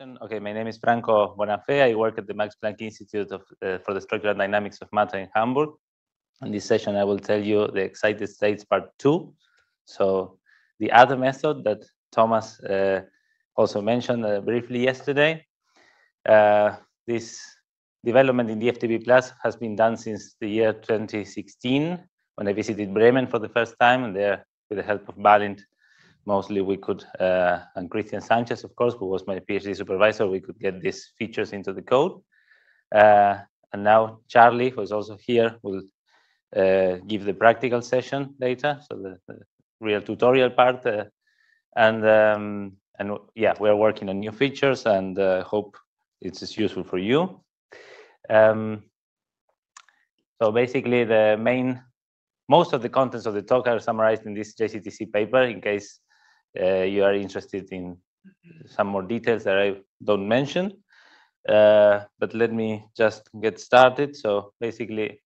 Okay, my name is Franco Bonafé. I work at the Max Planck Institute of, uh, for the Structural Dynamics of Matter in Hamburg. In this session, I will tell you the excited states part two. So the other method that Thomas uh, also mentioned uh, briefly yesterday. Uh, this development in DFTB Plus has been done since the year 2016 when I visited Bremen for the first time and there with the help of Balint mostly we could, uh, and Christian Sanchez, of course, who was my PhD supervisor, we could get these features into the code. Uh, and now Charlie, who is also here, will uh, give the practical session later, so the, the real tutorial part. Uh, and um, and yeah, we're working on new features and uh, hope it's useful for you. Um, so basically, the main most of the contents of the talk are summarized in this JCTC paper in case you are interested in some more details that I don't mention. Uh, but let me just get started. So basically,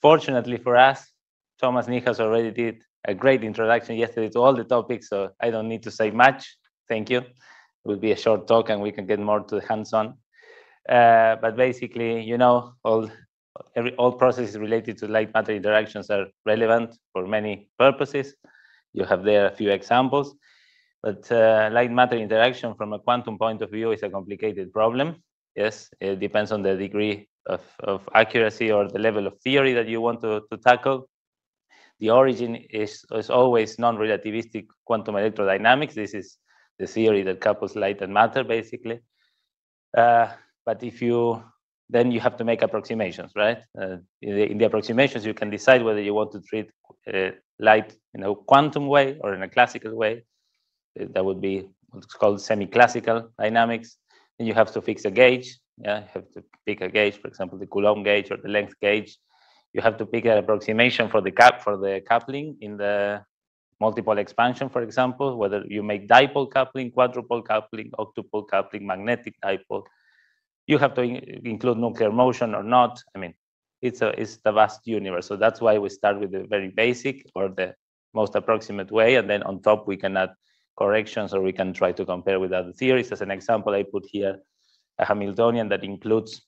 fortunately for us, Thomas Niehaus already did a great introduction yesterday to all the topics, so I don't need to say much. Thank you. It will be a short talk and we can get more to the hands-on. Uh, but basically, you know, all every all processes related to light matter interactions are relevant for many purposes. You have there a few examples, but uh, light matter interaction from a quantum point of view is a complicated problem. Yes, it depends on the degree of, of accuracy or the level of theory that you want to, to tackle. The origin is, is always non-relativistic quantum electrodynamics. This is the theory that couples light and matter, basically. Uh, but if you then you have to make approximations, right? Uh, in, the, in, the, approximations, you can decide whether you want to treat uh, light in a quantum way or in a classical way. Uh, that would be what's called semi-classical dynamics. And you have to fix a gauge. Yeah, you have to pick a gauge, for example, the Coulomb gauge or the length gauge. You have to pick an approximation for the cap for the coupling in the multipole expansion, for example, whether you make dipole coupling, quadrupole coupling, octupole coupling, magnetic dipole you have to in include nuclear motion or not. I mean, it's a it's the vast universe. So that's why we start with the very basic or the most approximate way, and then on top we can add corrections or we can try to compare with other theories. As an example, I put here a Hamiltonian that includes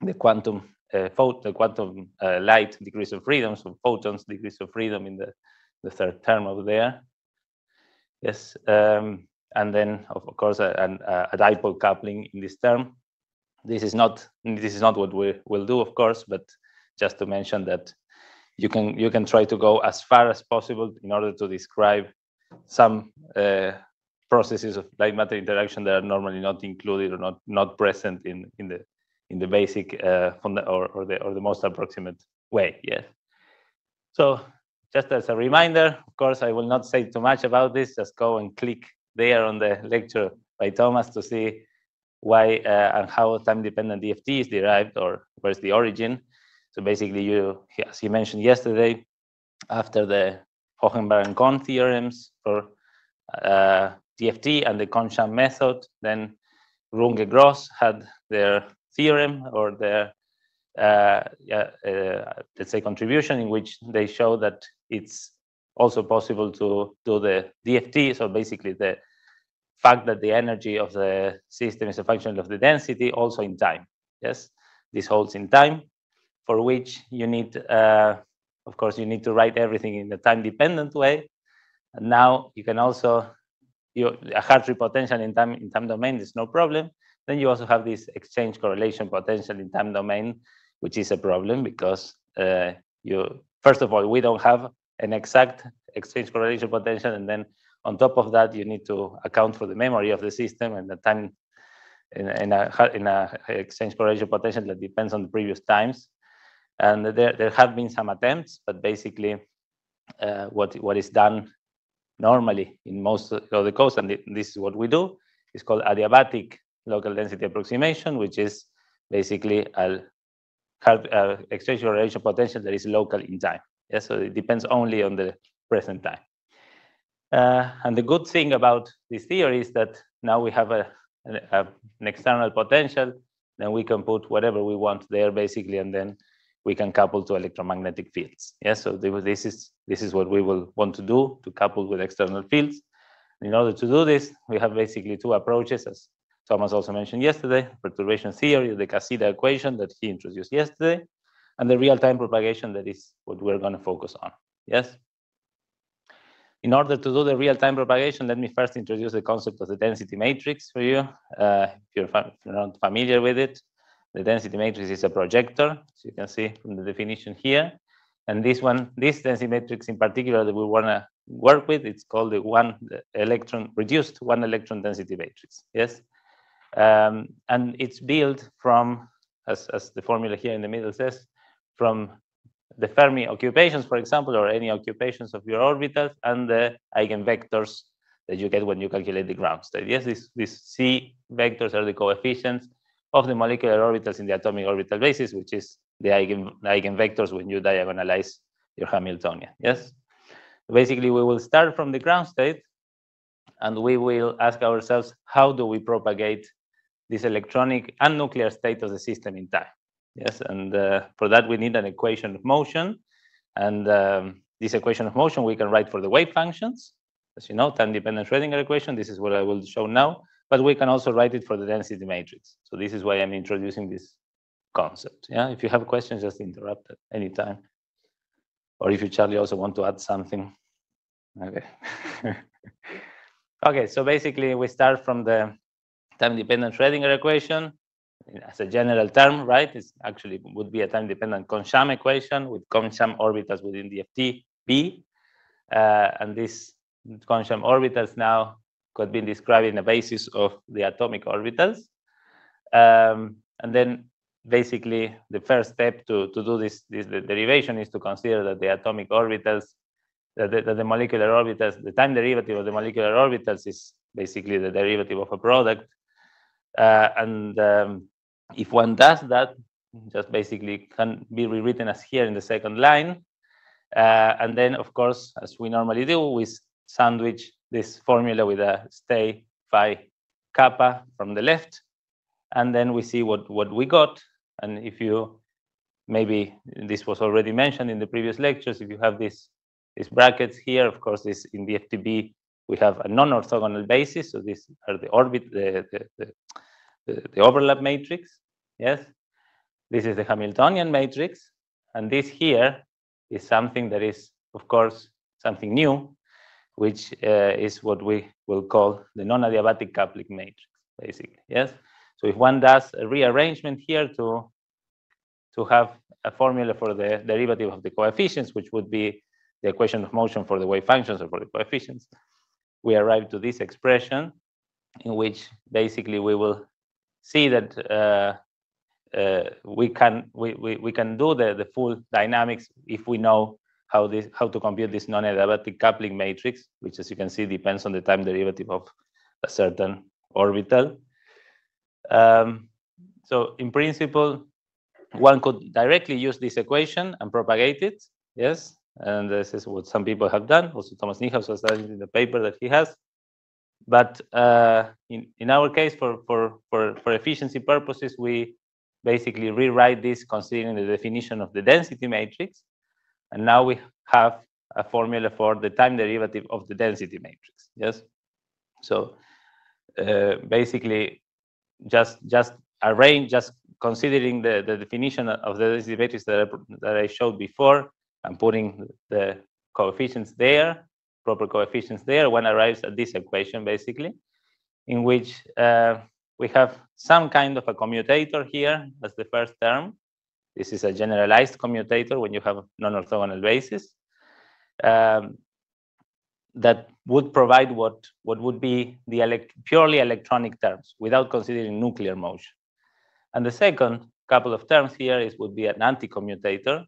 the quantum uh, the quantum uh, light degrees of freedom, so photons degrees of freedom in the, the third term over there. Yes, um, and then of course a, a, a dipole coupling in this term. This is not this is not what we will do, of course, but just to mention that you can you can try to go as far as possible in order to describe some uh, processes of light matter interaction that are normally not included or not not present in in the in the basic uh, or or the or the most approximate way. Yes. So just as a reminder, of course, I will not say too much about this. Just go and click there on the lecture by Thomas to see why uh, and how time-dependent DFT is derived or where's the origin. So basically, you, as you mentioned yesterday, after the Hohenberg and Kohn theorems for uh, DFT and the Kohn-Sham method, then Runge Gross had their theorem or their uh, uh, let's say contribution in which they show that it's also possible to do the DFT. So basically, the fact that the energy of the system is a function of the density also in time. Yes, this holds in time, for which you need, uh, of course, you need to write everything in a time-dependent way. And now you can also, you, a Hartree potential in time in time domain is no problem. Then you also have this exchange correlation potential in time domain, which is a problem because uh, you first of all we don't have an exact exchange correlation potential, and then on top of that, you need to account for the memory of the system and the time in, in, a, in a exchange correlation potential that depends on the previous times. And there, there have been some attempts, but basically uh, what, what is done normally in most of the codes, and this is what we do, is called adiabatic local density approximation, which is basically a, a exchange correlation potential that is local in time. Yeah, so it depends only on the present time. Uh, and the good thing about this theory is that now we have a, a, an external potential, then we can put whatever we want there basically, and then we can couple to electromagnetic fields. Yes, so this is this is what we will want to do to couple with external fields. In order to do this, we have basically two approaches, as Thomas also mentioned yesterday, perturbation theory, the Casida equation that he introduced yesterday, and the real-time propagation that is what we're going to focus on. Yes? In order to do the real-time propagation, let me first introduce the concept of the density matrix for you. Uh, if, you're if, you're not familiar with it, the density matrix is a projector, as you can see from the definition here. And this one, this density matrix in particular that we want to work with, it's called the one electron, reduced one electron density matrix, yes? Um, and it's built from, as, as the formula here in the middle says, from the Fermi occupations, for example, or any occupations of your orbitals and the eigenvectors that you get when you calculate the ground state. Yes, these, C vectors are the coefficients of the molecular orbitals in the atomic orbital basis, which is the eigen, eigenvectors when you diagonalize your Hamiltonian. Yes. Basically, we will start from the ground state and we will ask ourselves, how do we propagate this electronic and nuclear state of the system in time? Yes, and uh, for that we need an equation of motion. And um, this equation of motion we can write for the wave functions. As you know, time-dependent Schrodinger equation, this is what I will show now, but we can also write it for the density matrix. So this is why I'm introducing this concept. Yeah, if you have questions, just interrupt at any time. Or if you, Charlie, also want to add something. Okay. okay, so basically we start from the time-dependent Schrodinger equation as a general term, right? It actually would be a time-dependent Kohn-Sham equation with Kohn-Sham orbitals within DFTB. Uh, and these Kohn-Sham orbitals now could be described in the basis of the atomic orbitals. Um, and then basically the first step to, to do this, this derivation is to consider that the atomic orbitals, that the, that the molecular orbitals, the time derivative of the molecular orbitals is basically the derivative of a product. Uh, and um, if one does that, just basically can be rewritten as here in the second line. Uh, and then, of course, as we normally do, we sandwich this formula with a stay phi kappa from the left. And then we see what, what we got. And if you, maybe this was already mentioned in the previous lectures, if you have this, these brackets here, of course, this in DFTB, we have a non-orthogonal basis. So these are the orbit, the, the, the the, overlap matrix. Yes, this is the Hamiltonian matrix, and this here is something that is, of course, something new, which uh, is what we will call the non-adiabatic coupling matrix, basically. Yes. So if one does a rearrangement here to to have a formula for the derivative of the coefficients, which would be the equation of motion for the wave functions or for the coefficients, we arrive to this expression in which basically we will see that uh, uh, we can we, we, we can do the, the full dynamics if we know how this how to compute this non-adiabatic coupling matrix, which as you can see depends on the time derivative of a certain orbital. Um, so in principle, one could directly use this equation and propagate it. Yes, and this is what some people have done. Also, Thomas Niehaus has done in the paper that he has. But uh, in, in our case, for, for, for, for efficiency purposes, we basically rewrite this considering the definition of the density matrix. And now we have a formula for the time derivative of the density matrix. Yes. So uh, basically, just just arrange, just considering the, the definition of the density matrix that I, that I showed before, and putting the coefficients there, proper coefficients there, one arrives at this equation basically, in which uh, we have some kind of a commutator here as the first term. This is a generalized commutator when you have non-orthogonal basis um, that would provide what, what would be the elect purely electronic terms without considering nuclear motion. And the second couple of terms here is would be an anti-commutator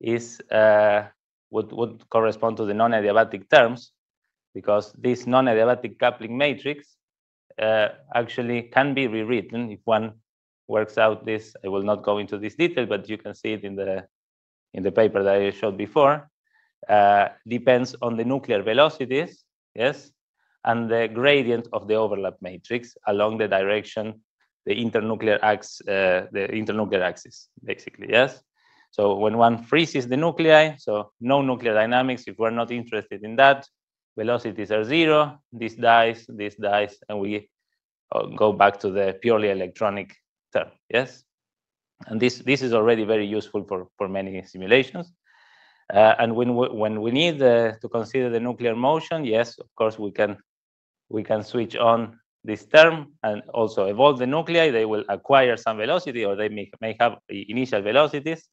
is uh, would, would correspond to the non-adiabatic terms because this non-adiabatic coupling matrix uh, actually can be rewritten if one works out this. I will not go into this detail, but you can see it in the in the paper that I showed before. Uh, depends on the nuclear velocities, yes, and the gradient of the overlap matrix along the direction, the internuclear axis, uh, the internuclear axis, basically, yes. So when one freezes the nuclei, so no nuclear dynamics, if we're not interested in that, velocities are zero, this dies, this dies, and we uh, go back to the purely electronic term. Yes, and this this is already very useful for for many simulations. Uh, and when we, when we need to consider the nuclear motion, yes, of course we can we can switch on this term and also evolve the nuclei. They will acquire some velocity, or they may, may have initial velocities.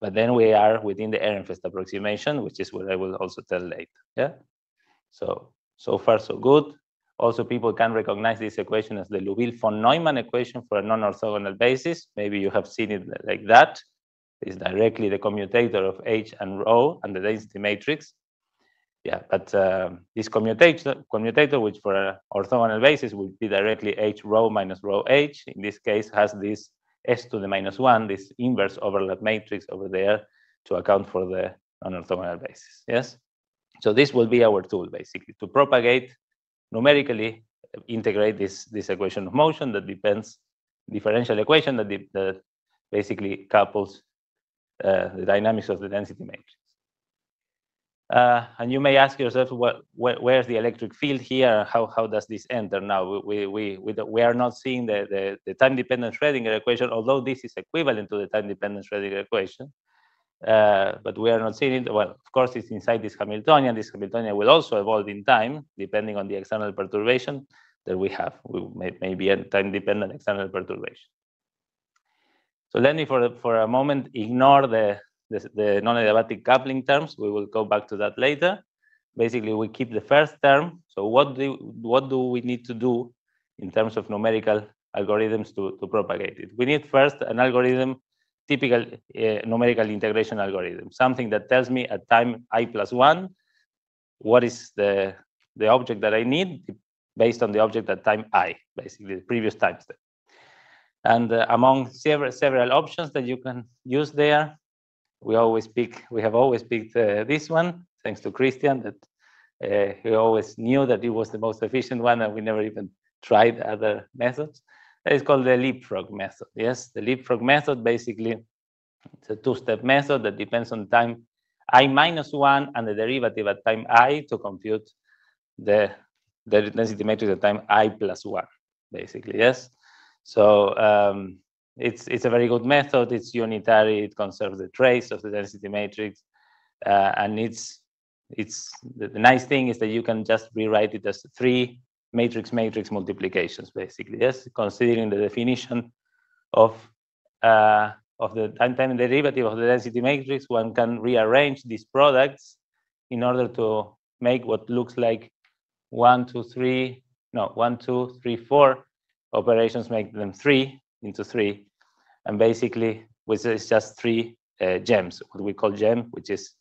But then we are within the Ehrenfest approximation, which is what I will also tell later. Yeah. So so far so good. Also, people can recognize this equation as the Liouville von Neumann equation for a non-orthogonal basis. Maybe you have seen it like that. It's directly the commutator of H and rho and the density matrix. Yeah, but uh, this commutator, commutator, which for an orthogonal basis would be directly H rho minus rho H, in this case has this S to the minus one, this inverse overlap matrix over there to account for the non-orthogonal basis, yes? So this will be our tool, basically, to propagate numerically integrate this, this equation of motion that depends differential equation that, that basically couples uh, the dynamics of the density matrix. Uh, and you may ask yourself, where, where's the electric field here? How, how does this enter now? We, we, we, we are not seeing the, the, the time-dependent Schrodinger equation, although this is equivalent to the time-dependent Schrodinger equation. Uh, but we are not seeing it. Well, of course, it's inside this Hamiltonian. This Hamiltonian will also evolve in time, depending on the external perturbation that we have. We may, may be a time-dependent external perturbation. So let me, for, for a moment, ignore the, the, the non-adiabatic coupling terms. We will go back to that later. Basically, we keep the first term. So what do, what do we need to do in terms of numerical algorithms to, to propagate it? We need first an algorithm typical uh, numerical integration algorithm, something that tells me at time i plus one, what is the, the object that I need based on the object at time i, basically the previous time step. And uh, among several, several options that you can use there, we always pick, we have always picked uh, this one, thanks to Christian, that uh, he always knew that it was the most efficient one and we never even tried other methods. it's called the leapfrog method. Yes, the leapfrog method basically it's a two-step method that depends on time i minus one and the derivative at time i to compute the, the density matrix at time i plus one, basically. Yes. So um, it's it's a very good method. It's unitary. It conserves the trace of the density matrix, uh, and it's it's the, the nice thing is that you can just rewrite it as three matrix matrix multiplications basically yes considering the definition of uh, of the time time derivative of the density matrix one can rearrange these products in order to make what looks like one two three no one two three four operations make them three into three and basically which is just three uh, GEMMs what we call GEMM which is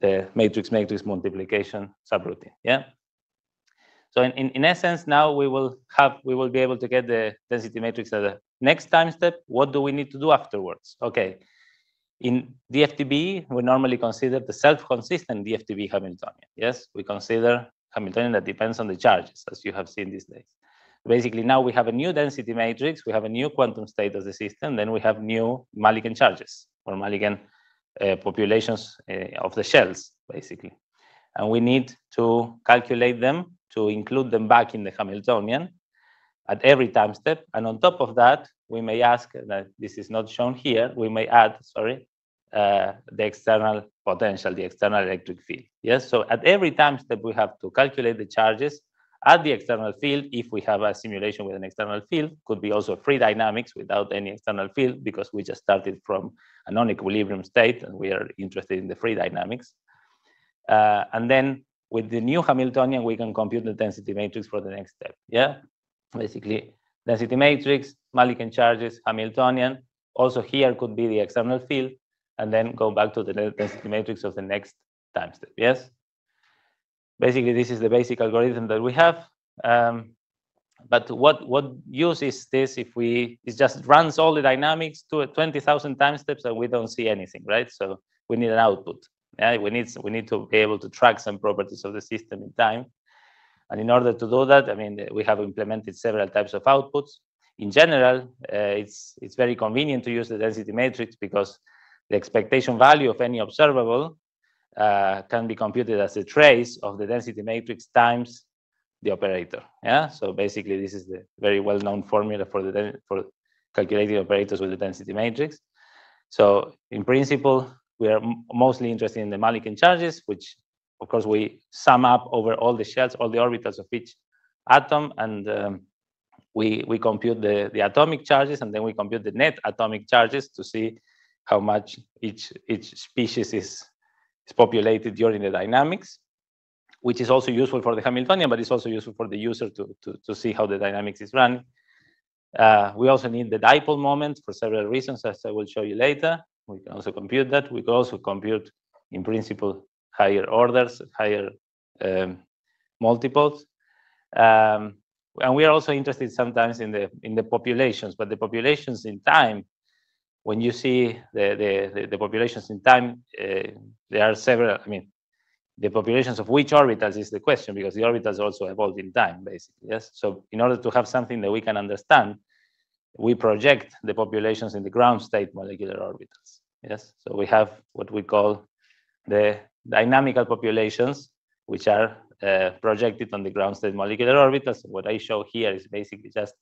the matrix matrix multiplication subroutine yeah so in, in, in essence, now we will have we will be able to get the density matrix at the next time step. What do we need to do afterwards? Okay. In DFTB, we normally consider the self-consistent DFTB Hamiltonian. Yes, we consider Hamiltonian that depends on the charges, as you have seen these days. Basically, now we have a new density matrix, we have a new quantum state of the system, then we have new Mulliken charges or Mulliken uh, populations uh, of the shells, basically. And we need to calculate them to include them back in the Hamiltonian at every time step. And on top of that, we may ask, that this is not shown here, we may add, sorry, uh, the external potential, the external electric field. Yes, so at every time step, we have to calculate the charges at the external field if we have a simulation with an external field. Could be also free dynamics without any external field because we just started from a non-equilibrium state and we are interested in the free dynamics. Uh, and then with the new Hamiltonian, we can compute the density matrix for the next step. Yeah, basically density matrix, Mulliken charges, Hamiltonian. Also here could be the external field, and then go back to the density matrix of the next time step. Yes. Basically, this is the basic algorithm that we have. Um, but what what use is this if we it just runs all the dynamics to 20,000 time steps and we don't see anything, right? So we need an output. Yeah, we need we need to be able to track some properties of the system in time. And in order to do that, I mean, we have implemented several types of outputs. In general, uh, it's it's very convenient to use the density matrix because the expectation value of any observable uh, can be computed as a trace of the density matrix times the operator. Yeah. So basically, this is the very well-known formula for the for calculating operators with the density matrix. So in principle, we are mostly interested in the Mulliken charges, which of course we sum up over all the shells, all the orbitals of each atom, and um, we we compute the the atomic charges, and then we compute the net atomic charges to see how much each each species is is populated during the dynamics which is also useful for the Hamiltonian, but it's also useful for the user to, to, to see how the dynamics is running. Uh, we also need the dipole moment for several reasons, as I will show you later. We can also compute that. We can also compute, in principle, higher orders, higher um, multipoles. Um, and we are also interested sometimes in the in the populations, but the populations in time, when you see the the, the, populations in time, uh, there are several. I mean, the populations of which orbitals is the question because the orbitals also evolve in time, basically. Yes. So in order to have something that we can understand, we project the populations in the ground state molecular orbitals. Yes. So we have what we call the dynamical populations, which are uh, projected on the ground state molecular orbitals. What I show here is basically just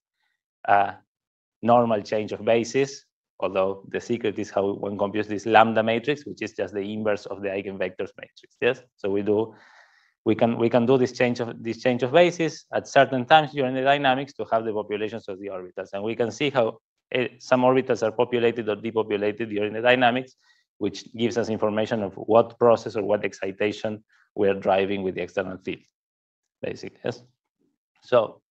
a normal change of basis although the secret is how one computes this lambda matrix, which is just the inverse of the eigenvectors matrix. Yes, so we do we can we can do this change of this change of basis at certain times during the dynamics to have the populations of the orbitals, and we can see how it, eh, some orbitals are populated or depopulated during the dynamics, which gives us information of what process or what excitation we are driving with the external field, basically. Yes. So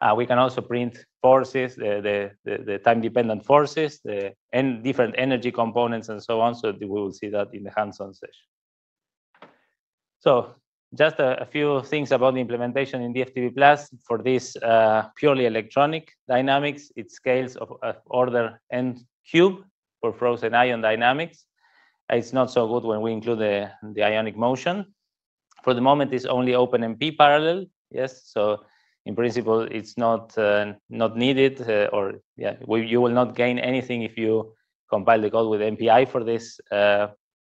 uh, we can also print forces, the, the, the, time-dependent forces, the and different energy components and so on. So we will see that in the hands-on session. So just a, a, few things about the implementation in DFTB Plus for this uh, purely electronic dynamics. It scales of, of, order n cube for frozen ion dynamics. It's not so good when we include the, the ionic motion. For the moment, it's only OpenMP parallel. Yes, so in principle, it's not uh, not needed, uh, or yeah, we, you will not gain anything if you compile the code with MPI for this uh,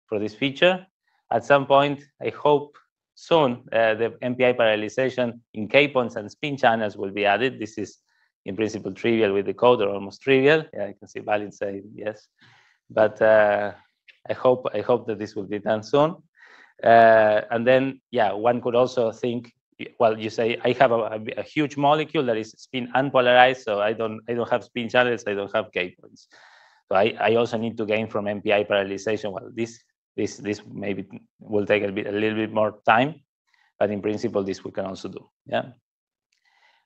for this feature. At some point, I hope soon, uh, the MPI parallelization in K-points and spin channels will be added. This is in principle trivial with the code, or almost trivial. Yeah, I can see Balint say yes, but uh, I hope I hope that this will be done soon. Uh, and then, yeah, one could also think well, you say I have a, a, huge molecule that is spin unpolarized, so I don't I don't have spin channels, I don't have K points. So I, I also need to gain from MPI parallelization. Well, this this this maybe will take a bit a little bit more time, but in principle, this we can also do. Yeah.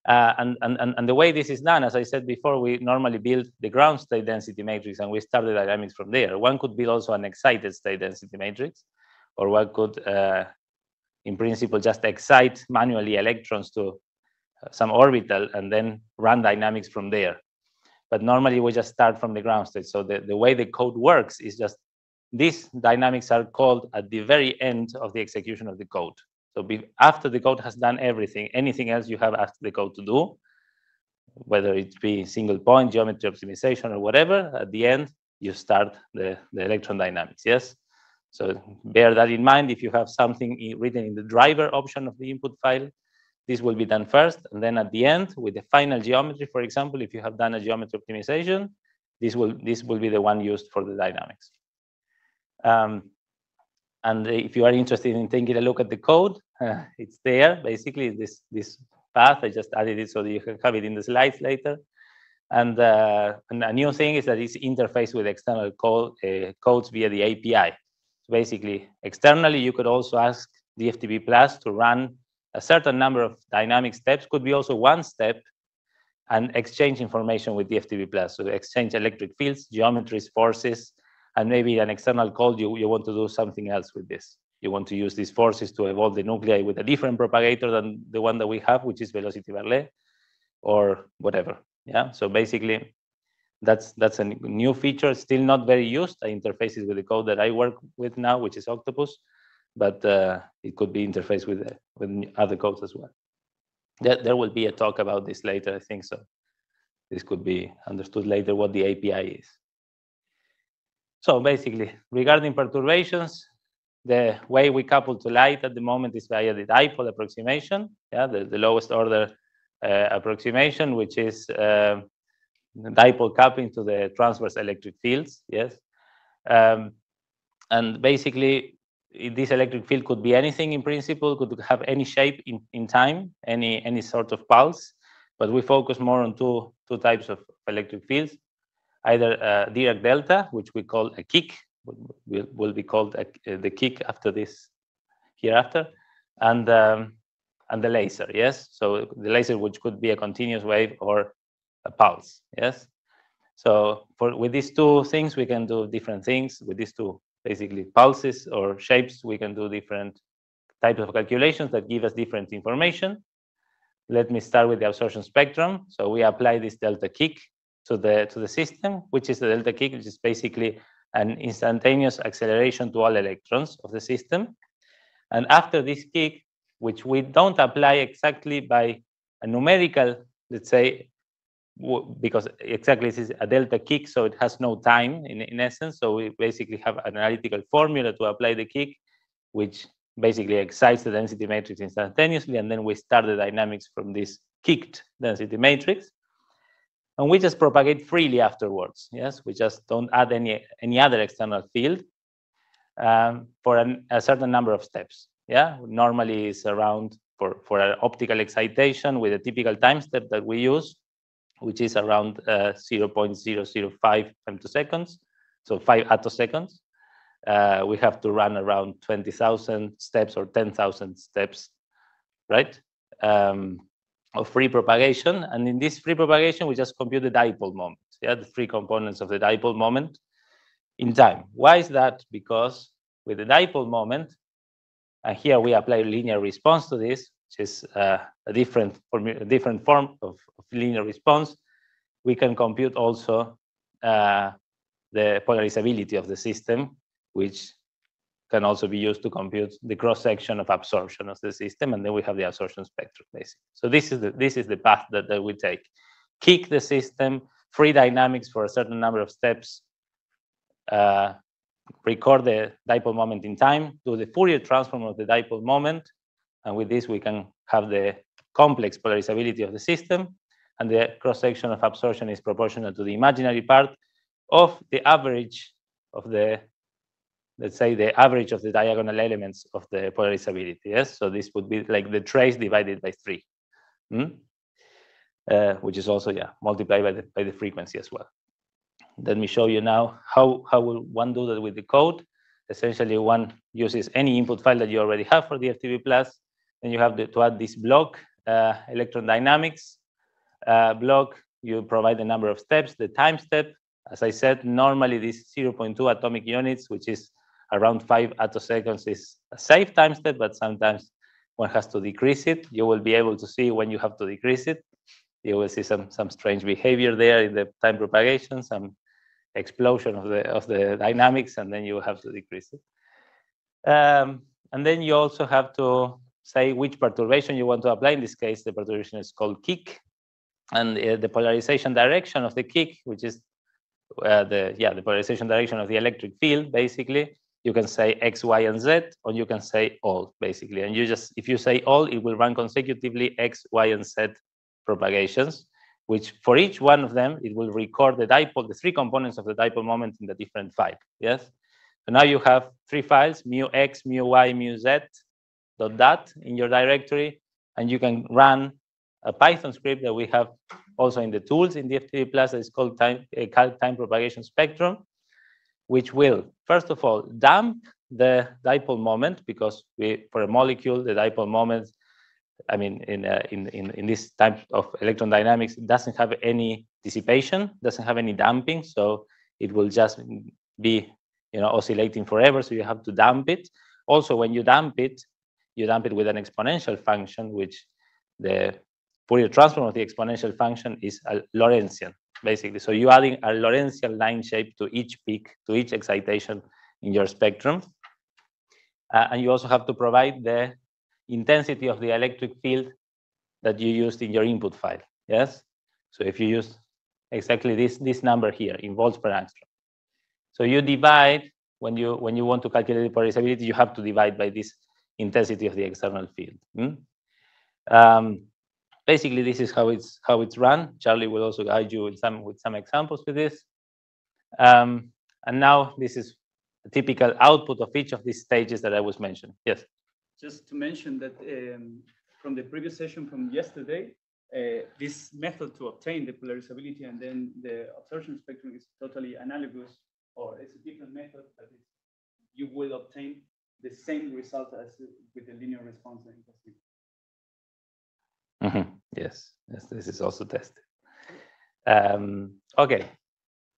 Uh, and, and, and the way this is done, as I said before, we normally build the ground state density matrix and we start the dynamics from there. One could build also an excited state density matrix, or one could uh, in principle, just excite manually electrons to uh, some orbital and then run dynamics from there. But normally we just start from the ground state. So the, the way the code works is just these dynamics are called at the very end of the execution of the code. So be, after the code has done everything, anything else you have asked the code to do, whether it be single point, geometry optimization, or whatever, at the end, you start the, the electron dynamics, yes? So bear that in mind. If you have something written in the driver option of the input file, this will be done first. And then at the end, with the final geometry, for example, if you have done a geometry optimization, this will, this will be the one used for the dynamics. Um, and if you are interested in taking a look at the code, uh, it's there. Basically, this, this path, I just added it so that you can have it in the slides later. And, uh, and a new thing is that it's interfaced with external code, uh, codes via the API. So basically, externally, you could also ask DFTB Plus to run a certain number of dynamic steps, could be also one step, and exchange information with DFTB Plus. So exchange electric fields, geometries, forces, and maybe an external code, you, you want to do something else with this. You want to use these forces to evolve the nuclei with a different propagator than the one that we have, which is velocity Verlet, or whatever. Yeah. So basically, that's that's a new feature, still not very used. I interface it with the code that I work with now, which is Octopus, but uh, it could be interfaced with with other codes as well. There, there will be a talk about this later, I think so. This could be understood later what the API is. So basically, regarding perturbations, the way we couple to light at the moment is via the dipole approximation, yeah, the, the lowest order uh, approximation, which is uh, dipole coupling to the transverse electric fields, yes. Um, and basically, this electric field could be anything in principle, could have any shape in, in time, any, any sort of pulse, but we focus more on two, two types of electric fields, either uh, Dirac delta, which we call a kick, will, will be called a, the kick after this hereafter, and um, and the laser, yes? So the laser, which could be a continuous wave or a pulse, yes? So for with these two things, we can do different things. With these two, basically pulses or shapes, we can do different types of calculations that give us different information. Let me start with the absorption spectrum. So we apply this delta kick to the to the system, which is the delta kick, which is basically an instantaneous acceleration to all electrons of the system. And after this kick, which we don't apply exactly by a numerical, let's say, because exactly this is a delta kick, so it has no time in, in essence. So we basically have an analytical formula to apply the kick, which basically excites the density matrix instantaneously, and then we start the dynamics from this kicked density matrix and we just propagate freely afterwards. Yes, we just don't add any any other external field um, for an, a certain number of steps. Yeah, normally it's around for for an optical excitation with a typical time step that we use, which is around uh, 0.005 femtoseconds, so five attoseconds. Uh, we have to run around 20,000 steps or 10,000 steps, right? Um, of free propagation. And in this free propagation, we just compute the dipole moment, yeah, the three components of the dipole moment in time. Why is that? Because with the dipole moment, and here we apply linear response to this, which is uh, a different form, a different form of, of, linear response, we can compute also uh, the polarizability of the system, which can also be used to compute the cross-section of absorption of the system, and then we have the absorption spectrum, basically. So this is the, this is the path that, that we take. Kick the system, free dynamics for a certain number of steps, uh, record the dipole moment in time, do the Fourier transform of the dipole moment, and with this we can have the complex polarizability of the system, and the cross-section of absorption is proportional to the imaginary part of the average of the let's say the average of the diagonal elements of the polarizability. Yes, so this would be like the trace divided by three, hmm? uh, which is also yeah multiplied by the by the frequency as well. Let me show you now how how will one do that with the code. Essentially, one uses any input file that you already have for DFTB plus. Then you have to add this block, uh, electron dynamics uh, block. You provide the number of steps, the time step. As I said, normally this 0.2 atomic units, which is around five attoseconds is a safe time step, but sometimes one has to decrease it. You will be able to see when you have to decrease it. You will see some some strange behavior there in the time propagation, some explosion of the of the dynamics, and then you have to decrease it. Um, and then you also have to say which perturbation you want to apply. In this case, the perturbation is called kick, and uh, the polarization direction of the kick, which is uh, the yeah the polarization direction of the electric field, basically you can say X, Y, and Z, or you can say all, basically. And you just, if you say all, it will run consecutively X, Y, and Z propagations, which for each one of them, it will record the dipole, the three components of the dipole moment in the different file, yes? So now you have three files, mu X, mu Y, mu Z, dot dot in your directory, and you can run a Python script that we have also in the tools in the Plus that is called time, uh, time propagation spectrum which will, first of all, damp the dipole moment because we, for a molecule, the dipole moment, I mean, in, uh, in, in, in this type of electron dynamics, it doesn't have any dissipation, doesn't have any damping, so it will just be, you know, oscillating forever, so you have to damp it. Also, when you damp it, you damp it with an exponential function, which the Fourier transform of the exponential function is a Lorentzian basically. So you're adding a Lorentzian line shape to each peak, to each excitation in your spectrum. Uh, and you also have to provide the intensity of the electric field that you used in your input file, yes? So if you use exactly this, this number here in volts per angstrom. So you divide when you when you want to calculate the polarizability, you have to divide by this intensity of the external field. Mm? Um, basically, this is how it's how it's run. Charlie will also guide you with some with some examples with this. Um, and now this is a typical output of each of these stages that I was mentioning. Yes. Just to mention that um, from the previous session from yesterday, uh, this method to obtain the polarizability and then the absorption spectrum is totally analogous, or it's a different method, but you will obtain the same result as with the linear response. Mm -hmm. Yes, yes, this is also tested. Um, okay,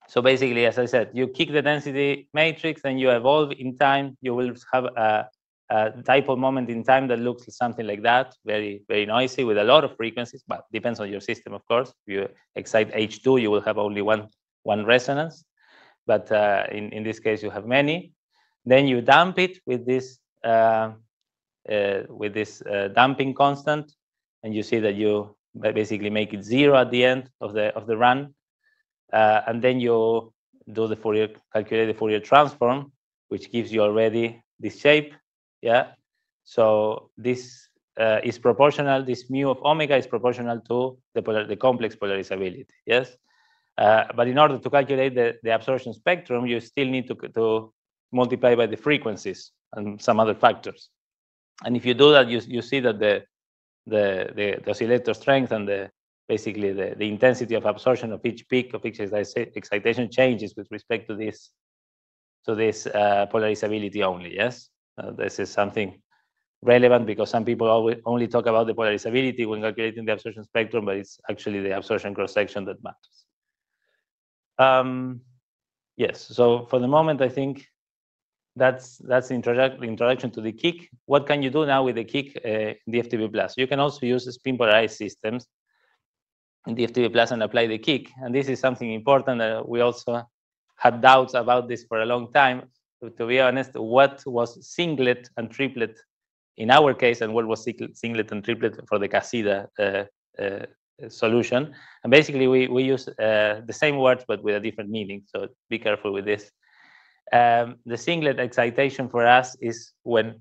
so basically, as I said, you kick the density matrix and you evolve in time. You will have a, a dipole moment in time that looks something like that, very, very noisy with a lot of frequencies, but depends on your system, of course. If you excite H2, you will have only one, one resonance. But uh, in, in this case, you have many. Then you damp it with this, uh, uh, with this uh, damping constant, and you see that you basically make it zero at the end of the, of the run uh, and then you do the Fourier, calculate the Fourier transform, which gives you already this shape. Yeah. So this uh, is proportional, this mu of omega is proportional to the, the complex polarizability. Yes. Uh, but in order to calculate the, the absorption spectrum, you still need to, to multiply by the frequencies and some other factors. And if you do that, you, you see that the, the, the, the oscillator strength and the, basically the, the intensity of absorption of each peak of each excitation changes with respect to this to this uh, polarizability only. Yes, uh, this is something relevant because some people always only talk about the polarizability when calculating the absorption spectrum, but it's actually the absorption cross section that matters. Um, yes. So for the moment, I think that's that's the, introdu introduction to the kick. What can you do now with the kick uh, plus? You can also use spin polarized systems in DFTB plus and apply the kick. And this is something important that we also had doubts about this for a long time. To, to be honest, what was singlet and triplet in our case, and what was singlet and triplet for the Casida uh, uh, solution. And basically, we, we use uh, the same words, but with a different meaning. So be careful with this. Um, the singlet excitation for us is when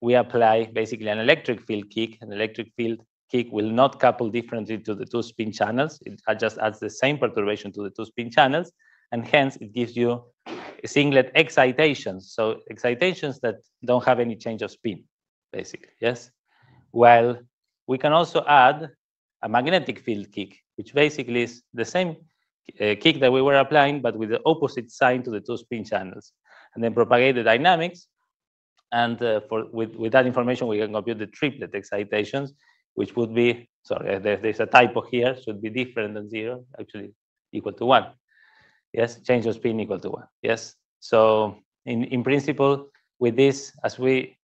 we apply basically an electric field kick, an electric field kick will not couple differently to the two spin channels. It just adds the same perturbation to the two spin channels, and hence it gives you singlet excitations. So excitations that don't have any change of spin, basically, yes? Well, we can also add a magnetic field kick, which basically is the same uh, kick that we were applying, but with the opposite sign to the two spin channels, and then propagate the dynamics. And uh, for with, with that information, we can compute the triplet excitations, which would be, sorry, there, there's a typo here, should be different than zero, actually equal to one. Yes, change of spin equal to one. Yes. So in, in principle, with this, as we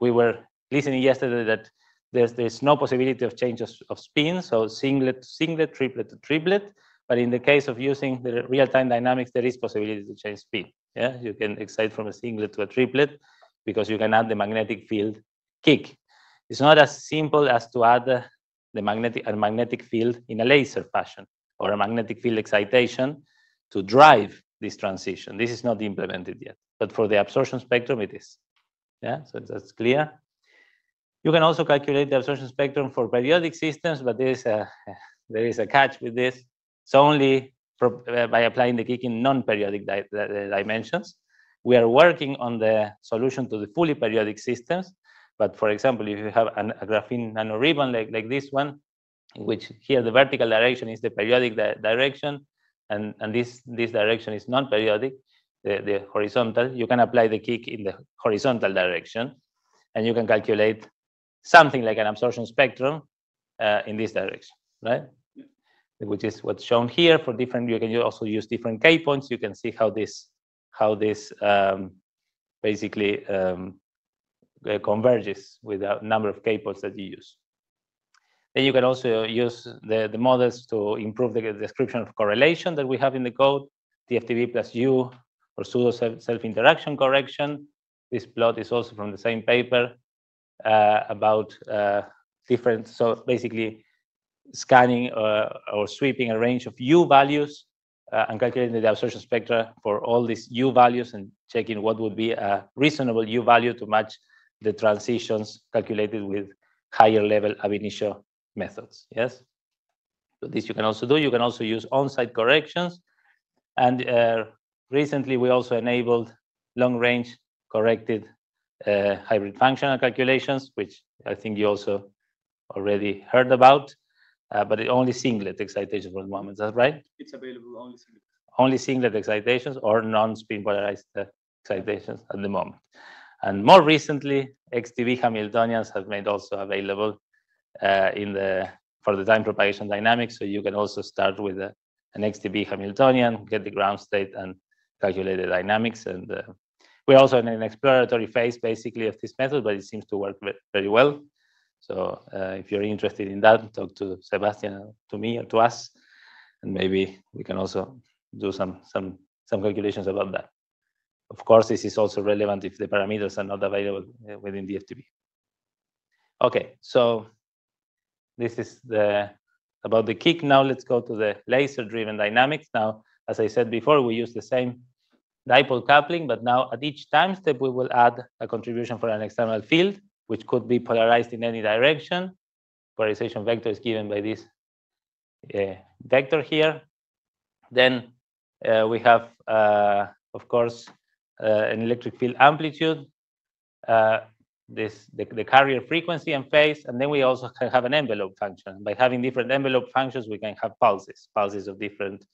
we were listening yesterday that there's there's no possibility of change of, of spin, so singlet to singlet, triplet to triplet. But in the case of using the real-time dynamics, there is possibility to change speed. Yeah, you can excite from a singlet to a triplet because you can add the magnetic field kick. It's not as simple as to add the magnetic, a magnetic field in a laser fashion or a magnetic field excitation to drive this transition. This is not implemented yet, but for the absorption spectrum, it is. Yeah, so that's clear. You can also calculate the absorption spectrum for periodic systems, but there is a, there is a catch with this. It's only uh, by applying the kick in non-periodic di dimensions. We are working on the solution to the fully periodic systems, but for example, if you have an, a graphene nanoribbon like, like this one, which here the vertical direction is the periodic di direction, and, and this, this direction is non-periodic, the, the horizontal, you can apply the kick in the horizontal direction, and you can calculate something like an absorption spectrum uh, in this direction, right? Which is what's shown here for different, you can also use different K points. You can see how this, how this um, basically um, uh, converges with a number of K points that you use. Then you can also use the, the models to improve the description of correlation that we have in the code, DFTB plus U or pseudo self-interaction correction. This plot is also from the same paper uh, about uh, different, so basically scanning uh, or sweeping a range of U values uh, and calculating the absorption spectra for all these U values and checking what would be a reasonable U value to match the transitions calculated with higher level ab initio methods, yes? So this you can also do. You can also use on-site corrections. And uh, recently we also enabled long-range corrected uh, hybrid functional calculations, which I think you also already heard about, uh, but it only singlet excitation for the moment. Is that right? It's available only singlet. Only singlet excitations or non-spin polarized uh, excitations at the moment. And more recently, XTB Hamiltonians have made also available uh, in the for the time propagation dynamics. So you can also start with a, an XTB Hamiltonian, get the ground state, and calculate the dynamics. And uh, we're also in an exploratory phase, basically, of this method, but it seems to work very well. So uh, if you're interested in that, talk to Sebastian, to me, or to us, and maybe we can also do some some some calculations about that. Of course, this is also relevant if the parameters are not available uh, within the DFTB. Okay, so this is the about the kick. Now let's go to the laser-driven dynamics. Now, as I said before, we use the same dipole coupling, but now at each time step, we will add a contribution for an external field, which could be polarized in any direction. Polarization vector is given by this uh, vector here. Then uh, we have, uh, of course, uh, an electric field amplitude. Uh, this the, the carrier frequency and phase, and then we also can have an envelope function. By having different envelope functions, we can have pulses, pulses of different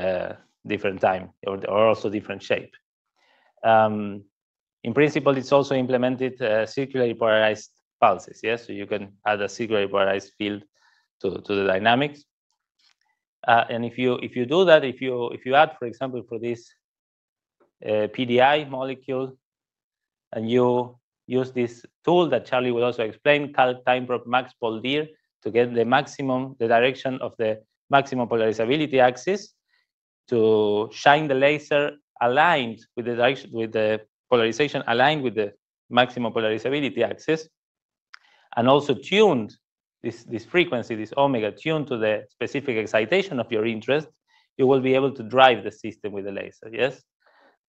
uh, different time or, or also different shape. Um, in principle, it's also implemented uh, circularly polarized pulses. Yes, so you can add a circularly polarized field to, to the dynamics. Uh, and if you if you do that, if you if you add, for example, for this uh, PDI molecule, and you use this tool that Charlie will also explain, calc time probe max poldir, to get the maximum, the direction of the maximum polarizability axis, to shine the laser aligned with the direction, with the polarization aligned with the maximum polarizability axis, and also tuned this, this frequency, this omega, tuned to the specific excitation of your interest, you will be able to drive the system with the laser, yes?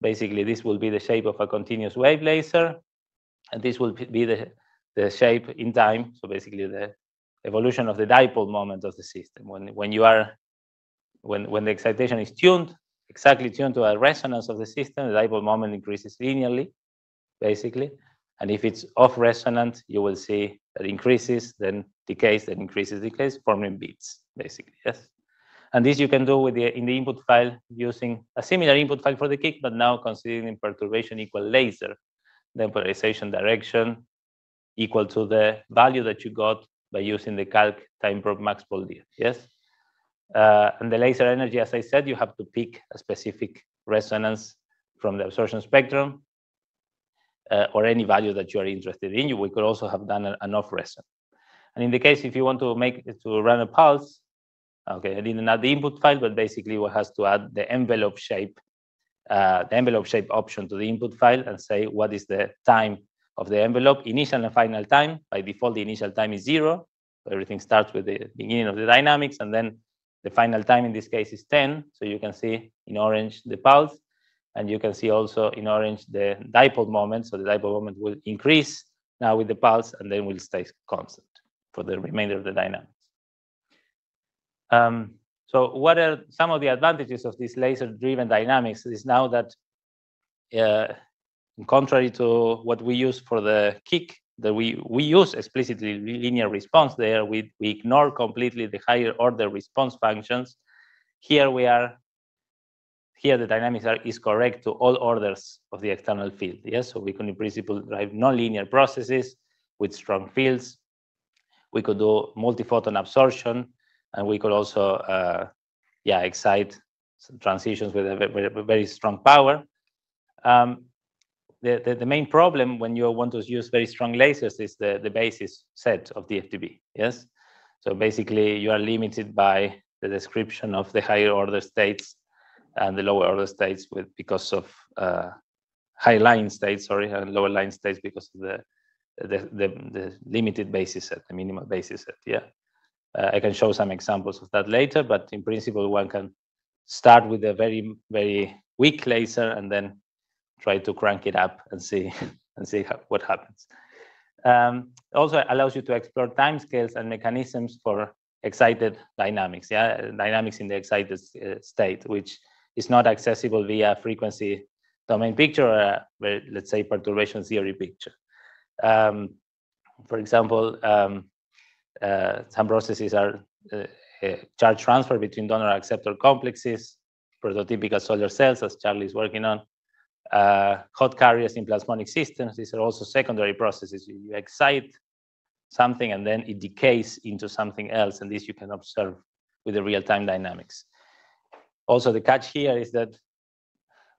Basically, this will be the shape of a continuous wave laser, and this will be the, the shape in time. So basically the evolution of the dipole moment of the system. When, when you are, when, when the excitation is tuned, exactly tuned to a resonance of the system, the dipole moment increases linearly, basically. And if it's off resonant, you will see that increases, then decays, then increases, decays, forming beats, basically, yes? And this you can do with the in the input file using a similar input file for the kick, but now considering perturbation equal laser the polarization direction equal to the value that you got by using the calc time probe max poldir, yes? Uh, and the laser energy, as I said, you have to pick a specific resonance from the absorption spectrum uh, or any value that you are interested in. You, we could also have done an off resonance. And in the case, if you want to make it to run a pulse, okay, I didn't add the input file, but basically one has to add the envelope shape uh, the envelope shape option to the input file and say what is the time of the envelope, initial and final time. By default, the initial time is zero. So everything starts with the beginning of the dynamics, and then the final time in this case is 10. So you can see in orange the pulse, and you can see also in orange the dipole moment. So the dipole moment will increase now with the pulse, and then will stay constant for the remainder of the dynamics. Um, so what are some of the advantages of this laser-driven dynamics is now that, uh, contrary to what we use for the kick, that we, we use explicitly linear response there, we, we ignore completely the higher order response functions. Here we are, here the dynamics are, is correct to all orders of the external field. Yes, so we can in principle drive nonlinear processes with strong fields. We could do multi-photon absorption and we could also, uh, yeah, excite transitions with a very, very strong power. Um, the, the, the, main problem when you want to use very strong lasers is the, the basis set of the DFTB, yes? So basically you are limited by the description of the higher order states and the lower order states with because of uh, high line states, sorry, and lower line states because of the, the, the, the limited basis set, the minimal basis set, yeah. Uh, I can show some examples of that later, but in principle, one can start with a very, very weak laser and then try to crank it up and see and see how, what happens. Um, also allows you to explore timescales and mechanisms for excited dynamics, yeah, dynamics in the excited uh, state, which is not accessible via frequency domain picture or, a, let's say, perturbation theory picture. Um, for example, um, uh, some processes are uh, uh, charge transfer between donor acceptor complexes, prototypical solar cells, as Charlie is working on, uh, hot carriers in plasmonic systems. These are also secondary processes. You, you excite something and then it decays into something else. And this you can observe with the real-time dynamics. Also, the catch here is that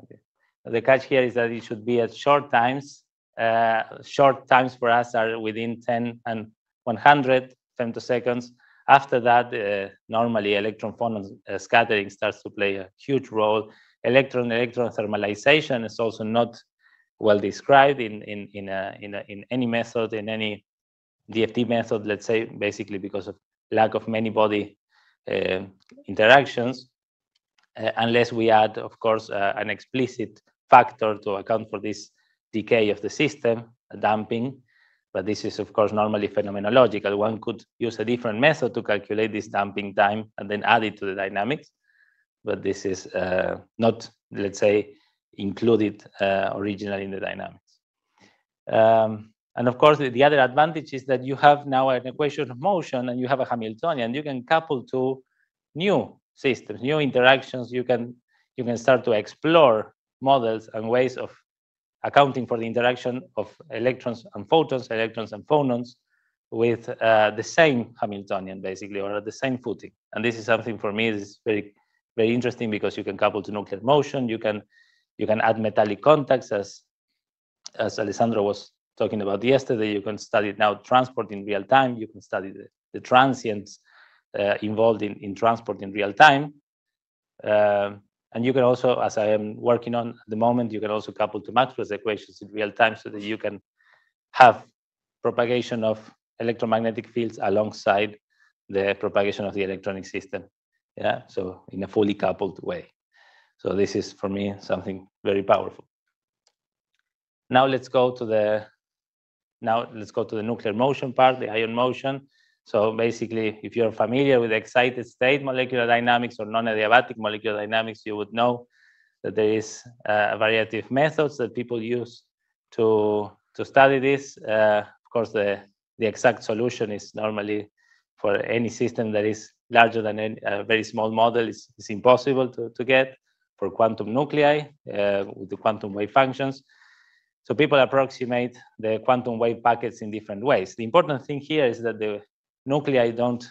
okay, the catch here is that it should be at short times. Uh, short times for us are within 10 and 100 femtoseconds. After that, uh, normally electron phonon uh, scattering starts to play a huge role electron-electron thermalization is also not well described in, in, in, a, in, a, in any method, in any DFT method, let's say, basically because of lack of many body uh, interactions, uh, unless we add, of course, uh, an explicit factor to account for this decay of the system, damping. But this is, of course, normally phenomenological. One could use a different method to calculate this damping time and then add it to the dynamics but this is uh, not, let's say, included uh, originally in the dynamics. Um, and of course, the, the, other advantage is that you have now an equation of motion and you have a Hamiltonian. You can couple to new systems, new interactions. You can you can start to explore models and ways of accounting for the interaction of electrons and photons, electrons and phonons, with uh, the same Hamiltonian, basically, or at the same footing. And this is something for me is very very interesting because you can couple to nuclear motion. You can you can add metallic contacts as as Alessandro was talking about yesterday. You can study now transport in real time. You can study the, the transients uh, involved in, in transport in real time. Um, and you can also, as I am working on at the moment, you can also couple to Maxwell's equations in real time so that you can have propagation of electromagnetic fields alongside the propagation of the electronic system yeah so in a fully coupled way. So this is for me something very powerful. Now let's go to the now let's go to the nuclear motion part the ion motion. So basically if you're familiar with excited state molecular dynamics or non-adiabatic molecular dynamics you would know that there is a variety of methods that people use to to study this. Uh, of course the the exact solution is normally for any system that is larger than a very small model is, is impossible to, to get for quantum nuclei uh, with the quantum wave functions. So people approximate the quantum wave packets in different ways. The important thing here is that the nuclei don't,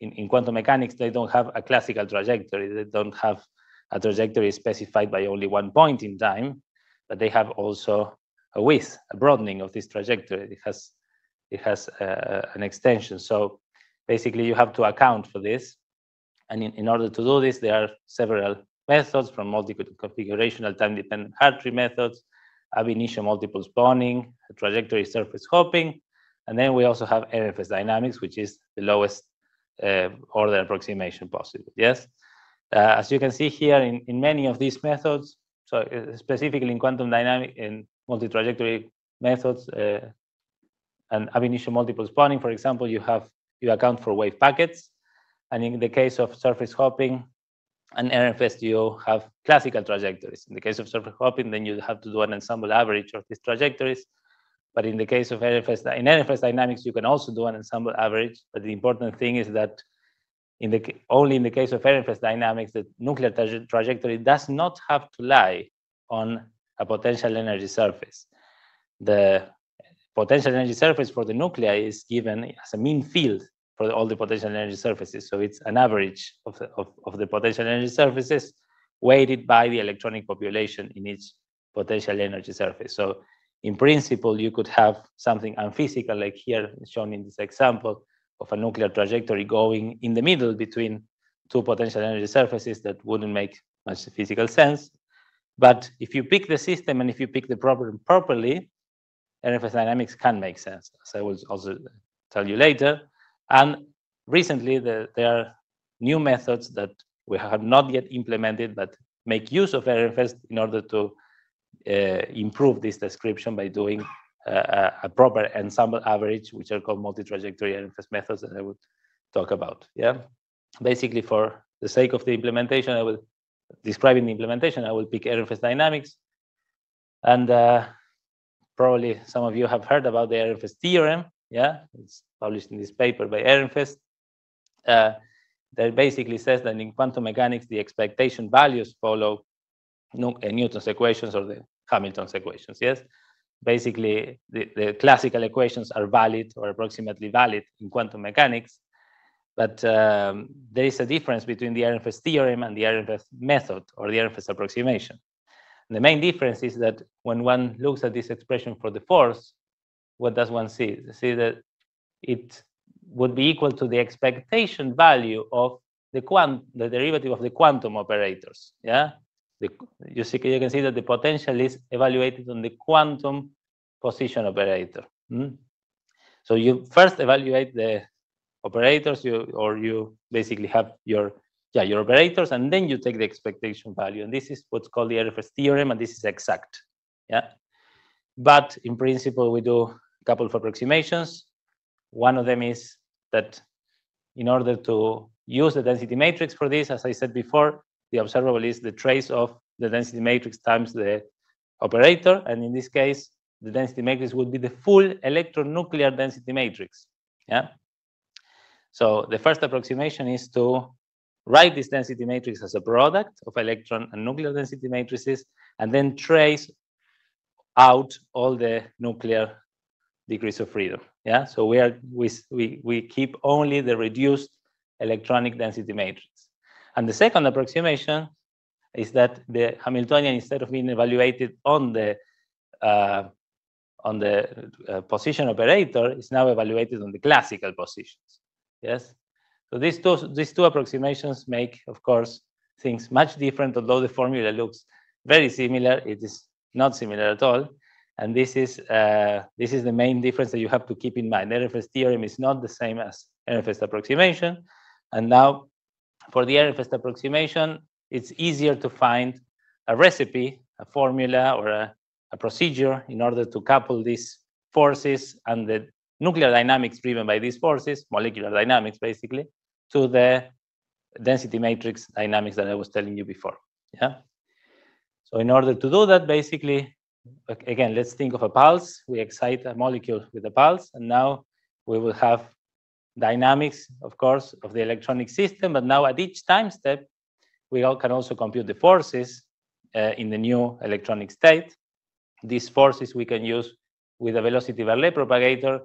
in, in quantum mechanics, they don't have a classical trajectory. They don't have a trajectory specified by only one point in time, but they have also a width, a broadening of this trajectory. It has, it has uh, an extension. So basically you have to account for this. And in, in order to do this, there are several methods from multi-configurational time-dependent Hartree methods, ab initio multiple spawning, trajectory surface hopping, and then we also have Ehrenfest dynamics, which is the lowest uh, order approximation possible, yes? Uh, as you can see here in, in many of these methods, so uh, specifically in quantum dynamic and multi-trajectory methods uh, and ab initio multiple spawning, for example, you have you account for wave packets. And in the case of surface hopping and Ehrenfest, you have classical trajectories. In the case of surface hopping, then you have to do an ensemble average of these trajectories. But in the case of Ehrenfest, in Ehrenfest dynamics, you can also do an ensemble average. But the important thing is that in the only in the case of Ehrenfest dynamics, the nuclear tra trajectory does not have to lie on a potential energy surface. The potential energy surface for the nuclei is given as a mean field for all the potential energy surfaces. So it's an average of the, of, of the potential energy surfaces weighted by the electronic population in each potential energy surface. So in principle, you could have something unphysical like here shown in this example of a nuclear trajectory going in the middle between two potential energy surfaces that wouldn't make much physical sense. But if you pick the system and if you pick the problem properly, Ehrenfest dynamics can make sense, as I will also tell you later. And recently, the, there are new methods that we have not yet implemented, but make use of Ehrenfest in order to uh, improve this description by doing uh, a proper ensemble average, which are called multi-trajectory Ehrenfest methods that I would talk about. Yeah, basically for the sake of the implementation, I will describing the implementation. I will pick Ehrenfest dynamics, and uh, probably some of you have heard about the Ehrenfest theorem. Yeah, it's published in this paper by Ehrenfest. Uh, that basically says that in quantum mechanics, the expectation values follow uh, Newton's equations or the Hamilton's equations. Yes, basically the, the classical equations are valid or approximately valid in quantum mechanics, but um, there is a difference between the Ehrenfest theorem and the Ehrenfest method or the Ehrenfest approximation. The main difference is that when one looks at this expression for the force, what does one see? They See that it would be equal to the expectation value of the quant the derivative of the quantum operators. Yeah, the, you see you can see that the potential is evaluated on the quantum position operator. Hmm? So you first evaluate the operators, you or you basically have your yeah your operators, and then you take the expectation value. And this is what's called the Ehrenfest theorem, and this is exact. Yeah, but in principle we do a couple of approximations. One of them is that in order to use the density matrix for this, as I said before, the observable is the trace of the density matrix times the operator. And in this case, the density matrix would be the full electronuclear density matrix. Yeah. So the first approximation is to write this density matrix as a product of electron and nuclear density matrices, and then trace out all the nuclear degrees of freedom. Yeah, so we are we we we keep only the reduced electronic density matrix. And the second approximation is that the Hamiltonian, instead of being evaluated on the uh, on the uh, position operator, is now evaluated on the classical positions. Yes. So these two these two approximations make, of course, things much different. Although the formula looks very similar, it is not similar at all. And this is uh, this is the main difference that you have to keep in mind. Ehrenfest theorem is not the same as Ehrenfest approximation. And now for the Ehrenfest approximation, it's easier to find a recipe, a formula, or a, a procedure in order to couple these forces and the nuclear dynamics driven by these forces, molecular dynamics basically, to the density matrix dynamics that I was telling you before. Yeah. So in order to do that, basically, again, let's think of a pulse. We excite a molecule with a pulse, and now we will have dynamics, of course, of the electronic system. But now at each time step, we all can also compute the forces uh, in the new electronic state. These forces we can use with a velocity Verlet propagator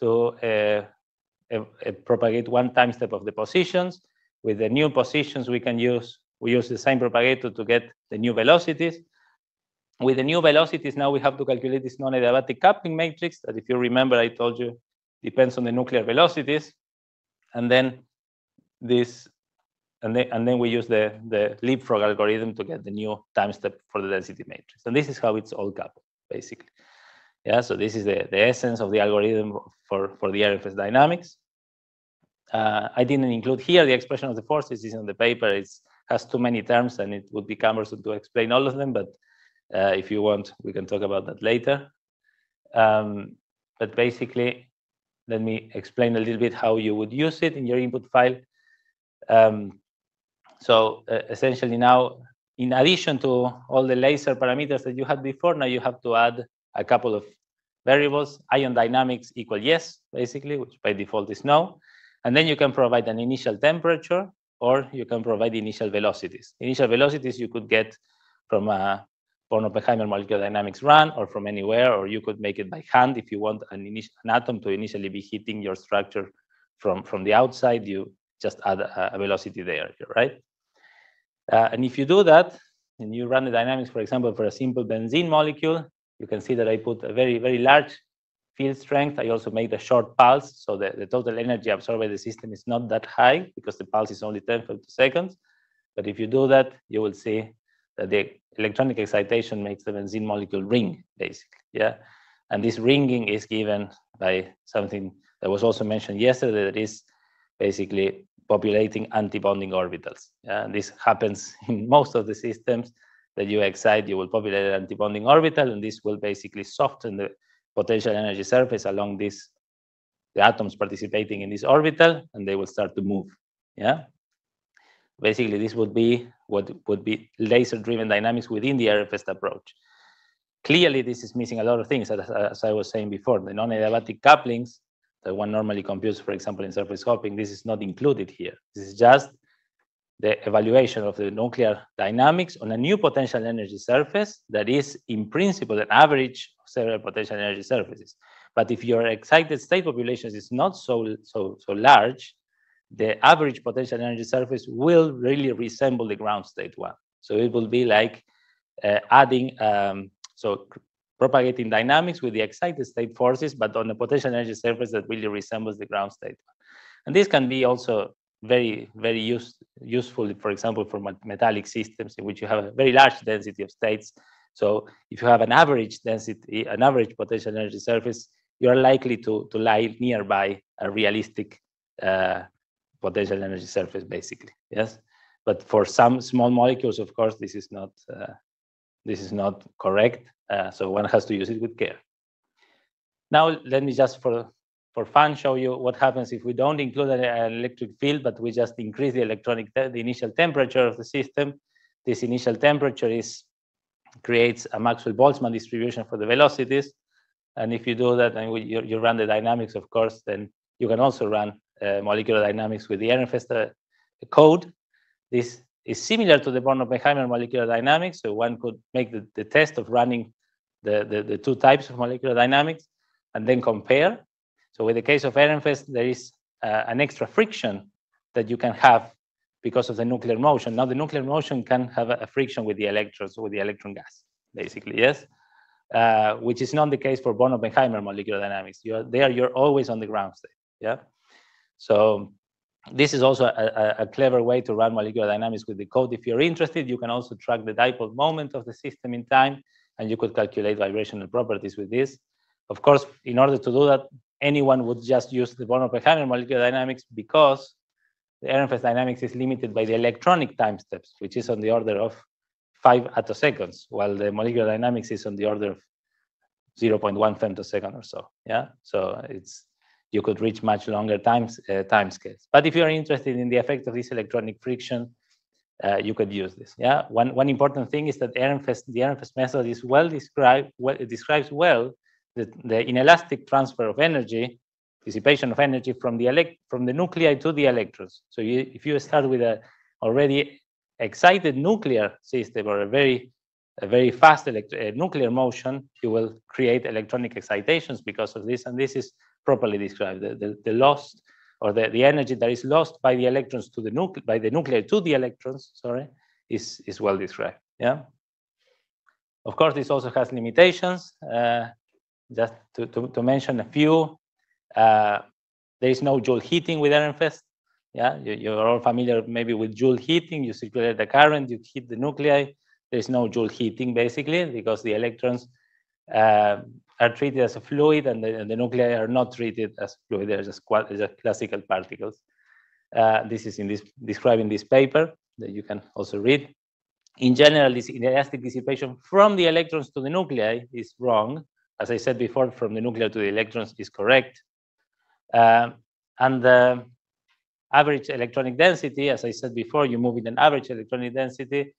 to uh, propagate one time step of the positions. With the new positions, we can use we use the same propagator to get the new velocities. With the new velocities, now we have to calculate this non-adiabatic coupling matrix that if you remember, I told you depends on the nuclear velocities. And then this, and then, and then we use the, the leapfrog algorithm to get the new time step for the density matrix. And this is how it's all coupled, basically. Yeah, so this is the, the essence of the algorithm for, for the Ehrenfest dynamics. Uh, I didn't include here the expression of the forces is in the paper. It has too many terms and it would be cumbersome to explain all of them, but uh, if you want, we can talk about that later. Um, but basically, let me explain a little bit how you would use it in your input file. Um, so uh, essentially now, in addition to all the laser parameters that you had before, now you have to add a couple of variables, ion dynamics equal yes, basically, which by default is no. And then you can provide an initial temperature or you can provide initial velocities. Initial velocities you could get from a born Oppenheimer molecular dynamics run or from anywhere, or you could make it by hand if you want an, an atom to initially be hitting your structure from, from the outside, you just add a, a velocity there, right? Uh, and if you do that, and you run the dynamics, for example, for a simple benzene molecule, you can see that I put a very, very large field strength. I also make the short pulse, so the, the total energy absorbed by the system is not that high because the pulse is only 10 seconds. But if you do that, you will see that the electronic excitation makes the benzene molecule ring, basically. Yeah. And this ringing is given by something that was also mentioned yesterday that is basically populating antibonding orbitals. Yeah? this happens in most of the systems that you excite, you will populate an antibonding orbital, and this will basically soften the potential energy surface along this, the atoms participating in this orbital, and they will start to move. Yeah. Basically, this would be what would be laser-driven dynamics within the Ehrenfest approach. Clearly, this is missing a lot of things, as, as I was saying before. The non-adiabatic couplings that one normally computes, for example, in surface hopping, this is not included here. This is just the evaluation of the nuclear dynamics on a new potential energy surface that is, in principle, an average several potential energy surfaces. But if your excited state population is not so, so, so large, the average potential energy surface will really resemble the ground state one. So it will be like uh, adding, um, so propagating dynamics with the excited state forces, but on a potential energy surface that really resembles the ground state. And this can be also very, very use, useful, for example, for metallic systems in which you have a very large density of states. So if you have an average density, an average potential energy surface, you are likely to, to lie nearby a realistic uh, potential energy surface, basically. Yes, but for some small molecules, of course, this is not uh, this is not correct. Uh, so one has to use it with care. Now, let me just for for fun show you what happens if we don't include an electric field, but we just increase the electronic the initial temperature of the system. This initial temperature is creates a Maxwell-Boltzmann distribution for the velocities. And if you do that and you, you, run the dynamics, of course, then you can also run uh, molecular dynamics with the Ehrenfest uh, code. This is similar to the Born-Oppenheimer molecular dynamics. So one could make the, the test of running the, the, the, two types of molecular dynamics and then compare. So with the case of Ehrenfest, there is uh, an extra friction that you can have because of the nuclear motion. Now the nuclear motion can have a, a friction with the electrons, with the electron gas, basically, yes? Uh, which is not the case for Born-Oppenheimer molecular dynamics. You're there, you're always on the ground state, yeah? So this is also a, a, clever way to run molecular dynamics with the code. If you're interested, you can also track the dipole moment of the system in time, and you could calculate vibrational properties with this. Of course, in order to do that, anyone would just use the Born-Oppenheimer molecular dynamics because the Ehrenfest dynamics is limited by the electronic time steps, which is on the order of five attoseconds, while the molecular dynamics is on the order of 0.1 femtosecond or so. Yeah, so it's you could reach much longer times uh, time scales. But if you are interested in the effect of this electronic friction, uh, you could use this. Yeah. One one important thing is that Ehrenfest, the Ehrenfest method is well described. Well, it describes well the, the inelastic transfer of energy, dissipation of energy from the elect from the nuclei to the electrons. So you, if you start with a already excited nuclear system or a very a very fast uh, nuclear motion, you will create electronic excitations because of this. And this is properly described. The, the, the lost or the, the energy that is lost by the electrons to the nucleus, by the nuclei to the electrons, sorry, is, is well described. Yeah. Of course, this also has limitations. Uh, just to, to, to, mention a few, uh, there is no Joule heating with Ehrenfest. Yeah, you, you're all familiar maybe with Joule heating. You circulate the current, you heat the nuclei. There is no Joule heating basically because the electrons uh, are treated as a fluid and the, and the nuclei are not treated as fluid, they're just, just classical particles. Uh, this is in this describing this paper that you can also read. In general, this inelastic dissipation from the electrons to the nuclei is wrong. As I said before, from the nuclear to the electrons is correct. Uh, and the average electronic density, as I said before, you move in an average electronic density,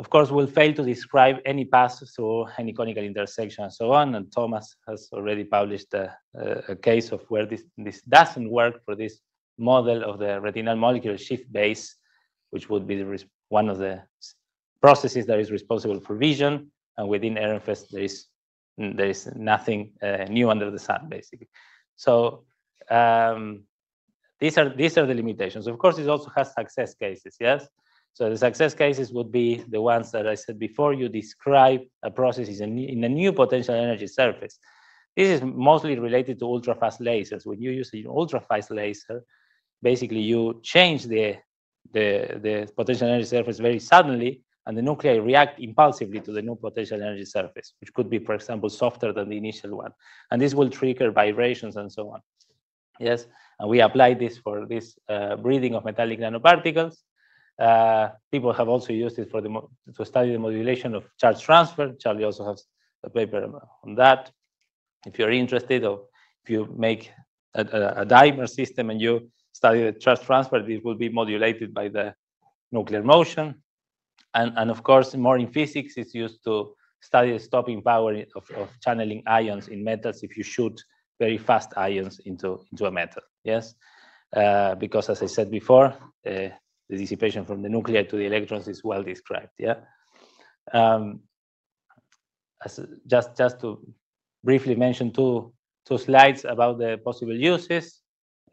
of course, we'll fail to describe any path through any conical intersection and so on. And Thomas has already published a, a, case of where this, this doesn't work for this model of the retinal molecule Schiff base, which would be one of the processes that is responsible for vision. And within Ehrenfest, there is there is nothing uh, new under the sun, basically. So um, these are these are the limitations. Of course, it also has success cases. Yes. So the success cases would be the ones that I said before. You describe a process in a new potential energy surface. This is mostly related to ultra-fast lasers. When you use an ultra-fast laser, basically you change the, the, the potential energy surface very suddenly, and the nuclei react impulsively to the new potential energy surface, which could be, for example, softer than the initial one. And this will trigger vibrations and so on. Yes, and we applied this for this uh, breathing of metallic nanoparticles. Uh, people have also used it for the to study the modulation of charge transfer. Charlie also has a paper on that. If you're interested, or if you make a, a, a dimer system and you study the charge transfer, it will be modulated by the nuclear motion. And, and of course, more in physics, it's used to study the stopping power of, of channeling ions in metals if you shoot very fast ions into, into a metal, yes? Uh, because as I said before, uh, the dissipation from the nuclei to the electrons is well described, yeah? Um, as, just, just to briefly mention two, two slides about the possible uses.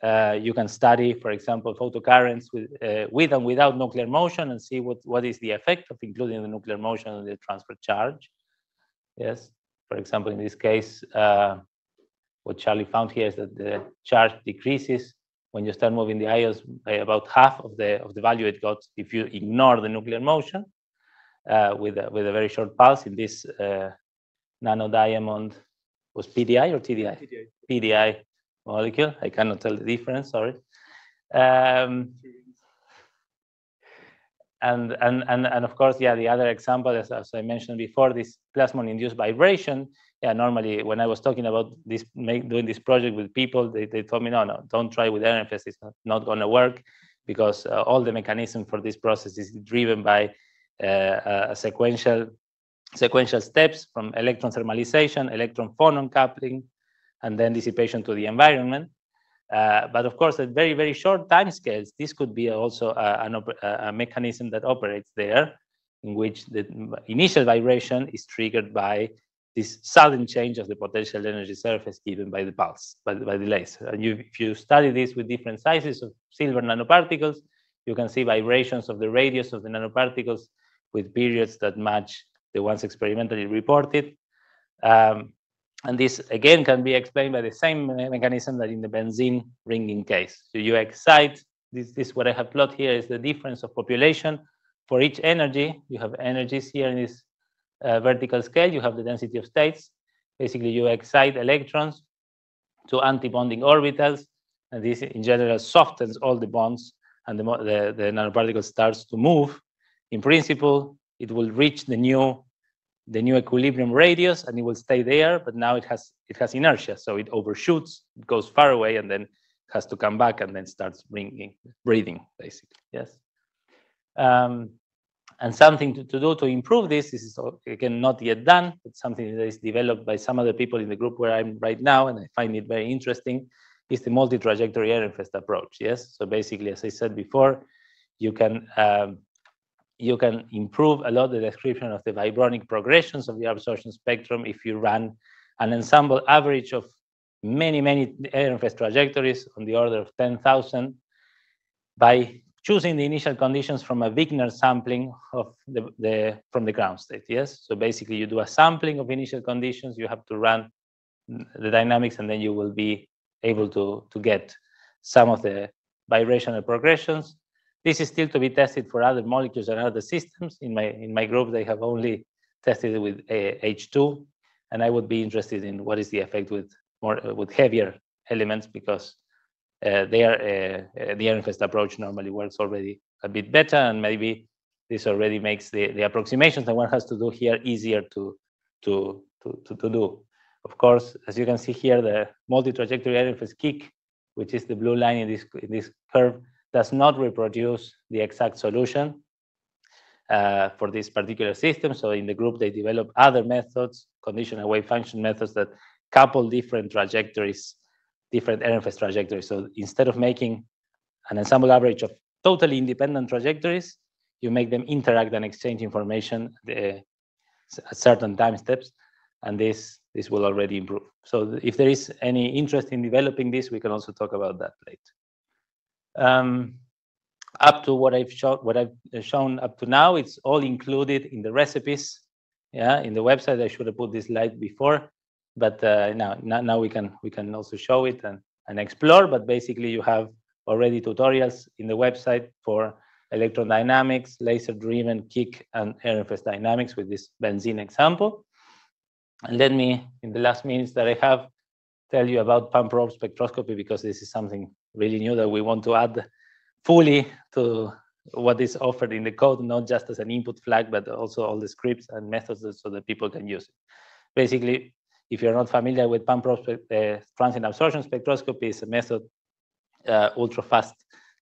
Uh, you can study, for example, photocurrents with, uh, with and without nuclear motion and see what, what is the effect of including the nuclear motion and the transfer charge. Yes, for example, in this case, uh, what Charlie found here is that the charge decreases when you start moving the ions by about half of the of the value it got if you ignore the nuclear motion uh, with a, with a very short pulse. In this uh, nano diamond was PDI or TDI? PDI. PDI molecule. I cannot tell the difference. Sorry. Um, and, and, and, and of course, yeah, the other example, as, as I mentioned before, this plasmon-induced vibration. Yeah, normally when I was talking about this, make, doing this project with people, they, they told me, no, no, don't try with Ehrenfest. It's not, not going to work because uh, all the mechanism for this process is driven by uh, a sequential sequential steps from electron thermalization, electron phonon coupling, and then dissipation to the environment. Uh, but of course, at very, very short time scales, this could be also a, a, mechanism that operates there, in which the initial vibration is triggered by this sudden change of the potential energy surface given by the pulse, by, by the laser. And you, if you study this with different sizes of silver nanoparticles, you can see vibrations of the radius of the nanoparticles with periods that match the ones experimentally reported. Um, and this again can be explained by the same mechanism that in the benzene ringing case. So you excite, this, this what I have plotted here is the difference of population for each energy. You have energies here in this uh, vertical scale, you have the density of states. Basically, you excite electrons to anti-bonding orbitals, and this in general softens all the bonds, and the, the, the nanoparticle starts to move. In principle, it will reach the new the new equilibrium radius and it will stay there, but now it has it has inertia, so it overshoots, it goes far away, and then has to come back and then starts bringing breathing, basically. Yes. Um, and something to, to do to improve this, this is again not yet done, but something that is developed by some other people in the group where I'm right now, and I find it very interesting, is the multi-trajectory Ehrenfest approach. Yes. So basically, as I said before, you can um, you can improve a lot the description of the vibronic progressions of the absorption spectrum if you run an ensemble average of many, many Ehrenfest trajectories on the order of 10,000 by choosing the initial conditions from a Wigner sampling of the, the, from the ground state, yes? So basically you do a sampling of initial conditions, you have to run the dynamics and then you will be able to, to get some of the vibrational progressions this is still to be tested for other molecules and other systems. In my in my group, they have only tested it with eh, H2, and I would be interested in what is the effect with more with heavier elements because their uh, the Ehrenfest approach normally works already a bit better, and maybe this already makes the, the approximations that one has to do here easier to to to to, to do. Of course, as you can see here, the multi-trajectory Ehrenfest kick, which is the blue line in this in this curve, does not reproduce the exact solution uh, for this particular system. So in the group, they develop other methods, conditional wave function methods that couple different trajectories, different Ehrenfest trajectories. So instead of making an ensemble average of totally independent trajectories, you make them interact and exchange information at certain time steps, and this this will already improve. So if there is any interest in developing this, we can also talk about that later. Um, up to what I've shown, what I've shown up to now, it's all included in the recipes. Yeah, in the website, I should have put this slide before, but uh, now, now we can we can also show it and, and explore. But basically, you have already tutorials in the website for electron dynamics, laser-driven kick, and Ehrenfest dynamics with this benzene example. And let me, in the last minutes that I have, tell you about pump probe spectroscopy because this is something really new that we want to add fully to what is offered in the code, not just as an input flag, but also all the scripts and methods so that people can use it. Basically, if you're not familiar with pump uh, transient absorption spectroscopy, it's a method uh, ultra fast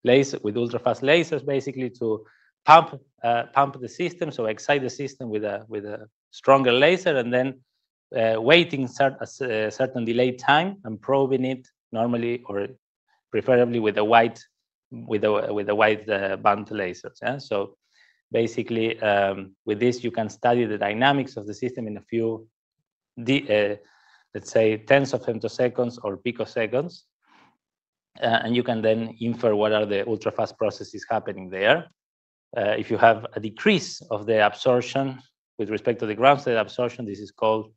laser with ultra fast lasers, basically to pump uh, pump the system, so excite the system with a with a stronger laser, and then uh, waiting cert a certain delay time and probing it normally or preferably with a white with a with a white uh, band lasers. Yeah? So basically, um, with this you can study the dynamics of the system in a few, uh, let's say, tens of femtoseconds or picoseconds, uh, and you can then infer what are the ultra fast processes happening there. Uh, if you have a decrease of the absorption with respect to the ground state absorption, this is called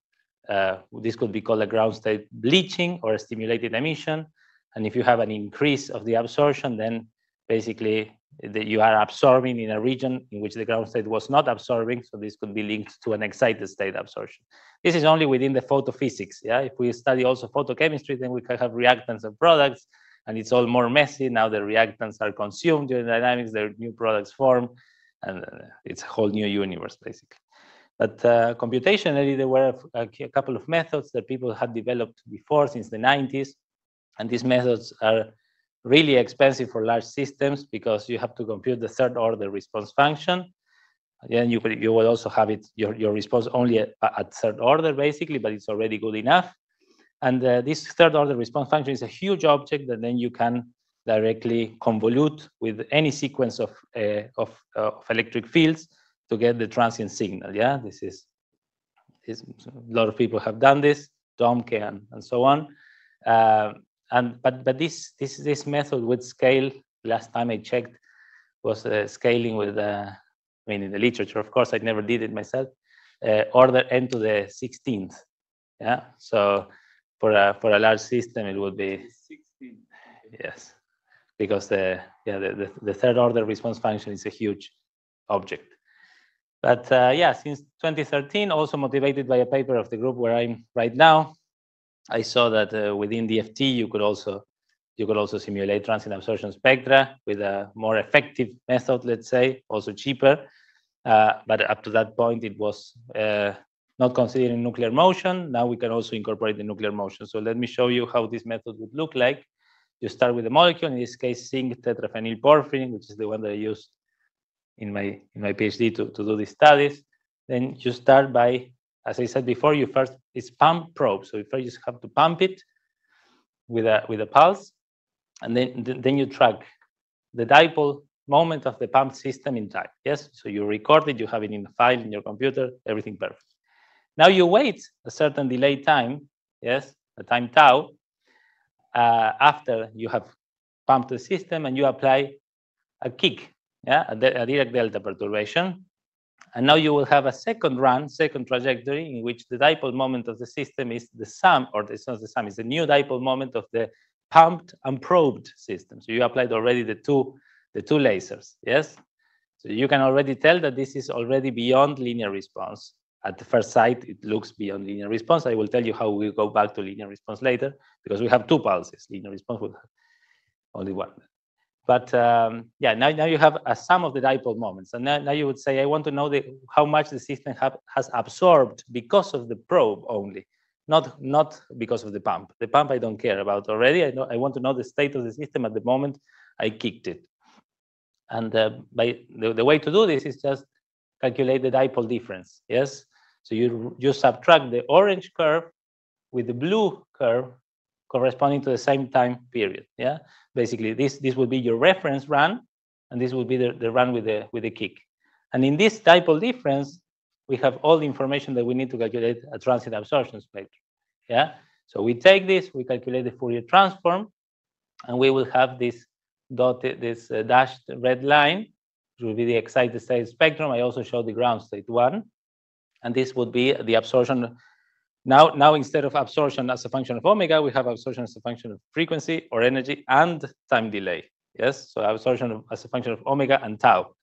uh, this could be called a ground state bleaching or a stimulated emission. And if you have an increase of the absorption, then basically the, you are absorbing in a region in which the ground state was not absorbing. So this could be linked to an excited state absorption. This is only within the photophysics. Yeah, if we study also photochemistry, then we can have reactants and products, and it's all more messy. Now the reactants are consumed during dynamics, their new products form, and uh, it's a whole new universe basically. But uh, computationally, there were a, a, couple of methods that people had developed before since the 90s. And these methods are really expensive for large systems because you have to compute the third order response function. Then you, you will also have it your, your response only at, at third order, basically, but it's already good enough. And uh, this third order response function is a huge object that then you can directly convolute with any sequence of, uh, of, uh, of electric fields to get the transient signal. Yeah, this is, this, a lot of people have done this, Domcke and, and so on. And but but this this this method with scale, last time I checked, was uh, scaling with, uh, I mean, in the literature, of course, I never did it myself, uh, order n to the 16th. Yeah, so for a for a large system, it would be 16. Yes, because the yeah the, the, the third order response function is a huge object. But uh, yeah, since 2013, also motivated by a paper of the group where I'm right now, I saw that uh, within DFT you could also you could also simulate transient absorption spectra with a more effective method, let's say, also cheaper. Uh, but up to that point, it was uh, not considering nuclear motion. Now we can also incorporate the nuclear motion. So let me show you how this method would look like. You start with the molecule, in this case, zinc tetraphenylporphyrin, which is the one that I used in my in my PhD to, to do these studies. Then you start by, as I said before, you first it's pump probe. So you first just have to pump it with a with a pulse, and then then you track the dipole moment of the pump system in time. Yes, so you record it, you have it in a file in your computer, everything perfect. Now you wait a certain delay time, yes, a time tau, uh, after you have pumped the system and you apply a kick yeah, a, a Dirac delta perturbation. And now you will have a second run, second trajectory in which the dipole moment of the system is the sum, or it's not the sum, it's the new dipole moment of the pumped and probed system. So you applied already the two, the two lasers, yes? So you can already tell that this is already beyond linear response. At the first sight, it looks beyond linear response. I will tell you how we go back to linear response later, because we have two pulses. Linear response will have only one. But um, yeah, now, now you have a sum of the dipole moments. And now, now you would say, I want to know the, how much the system have, has absorbed because of the probe only, not, not because of the pump. The pump I don't care about already. I, know, I want to know the state of the system at the moment I kicked it. And uh, by the, the way to do this is just calculate the dipole difference, yes? So you, you subtract the orange curve with the blue curve corresponding to the same time period, yeah? basically this this would be your reference run and this would be the, the run with the with the kick. And in this dipole difference we have all the information that we need to calculate a transient absorption spectrum yeah? So we take this we calculate the fourier transform and we will have this dotted this uh, dashed red line which will be the excited state spectrum. I also show the ground state one and this would be the absorption now, now instead of absorption as a function of omega, we have absorption as a function of frequency or energy and time delay. Yes, so absorption as a function of omega and tau.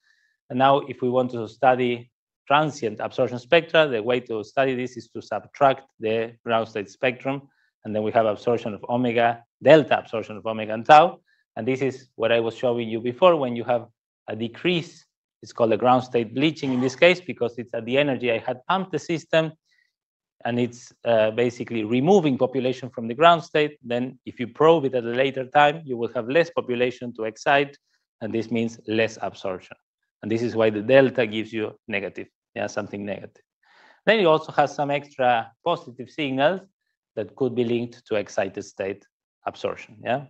And now if we want to study transient absorption spectra, the way to study this is to subtract the ground state spectrum and then we have absorption of omega, delta absorption of omega and tau. And this is what I was showing you before when you have a decrease. It's called a ground state bleaching in this case because it's at the energy I had pumped the system and it's uh, basically removing population from the ground state. Then if you probe it at a later time, you will have less population to excite, and this means less absorption. And this is why the delta gives you negative, yeah, something negative. Then it also has some extra positive signals that could be linked to excited state absorption, yeah.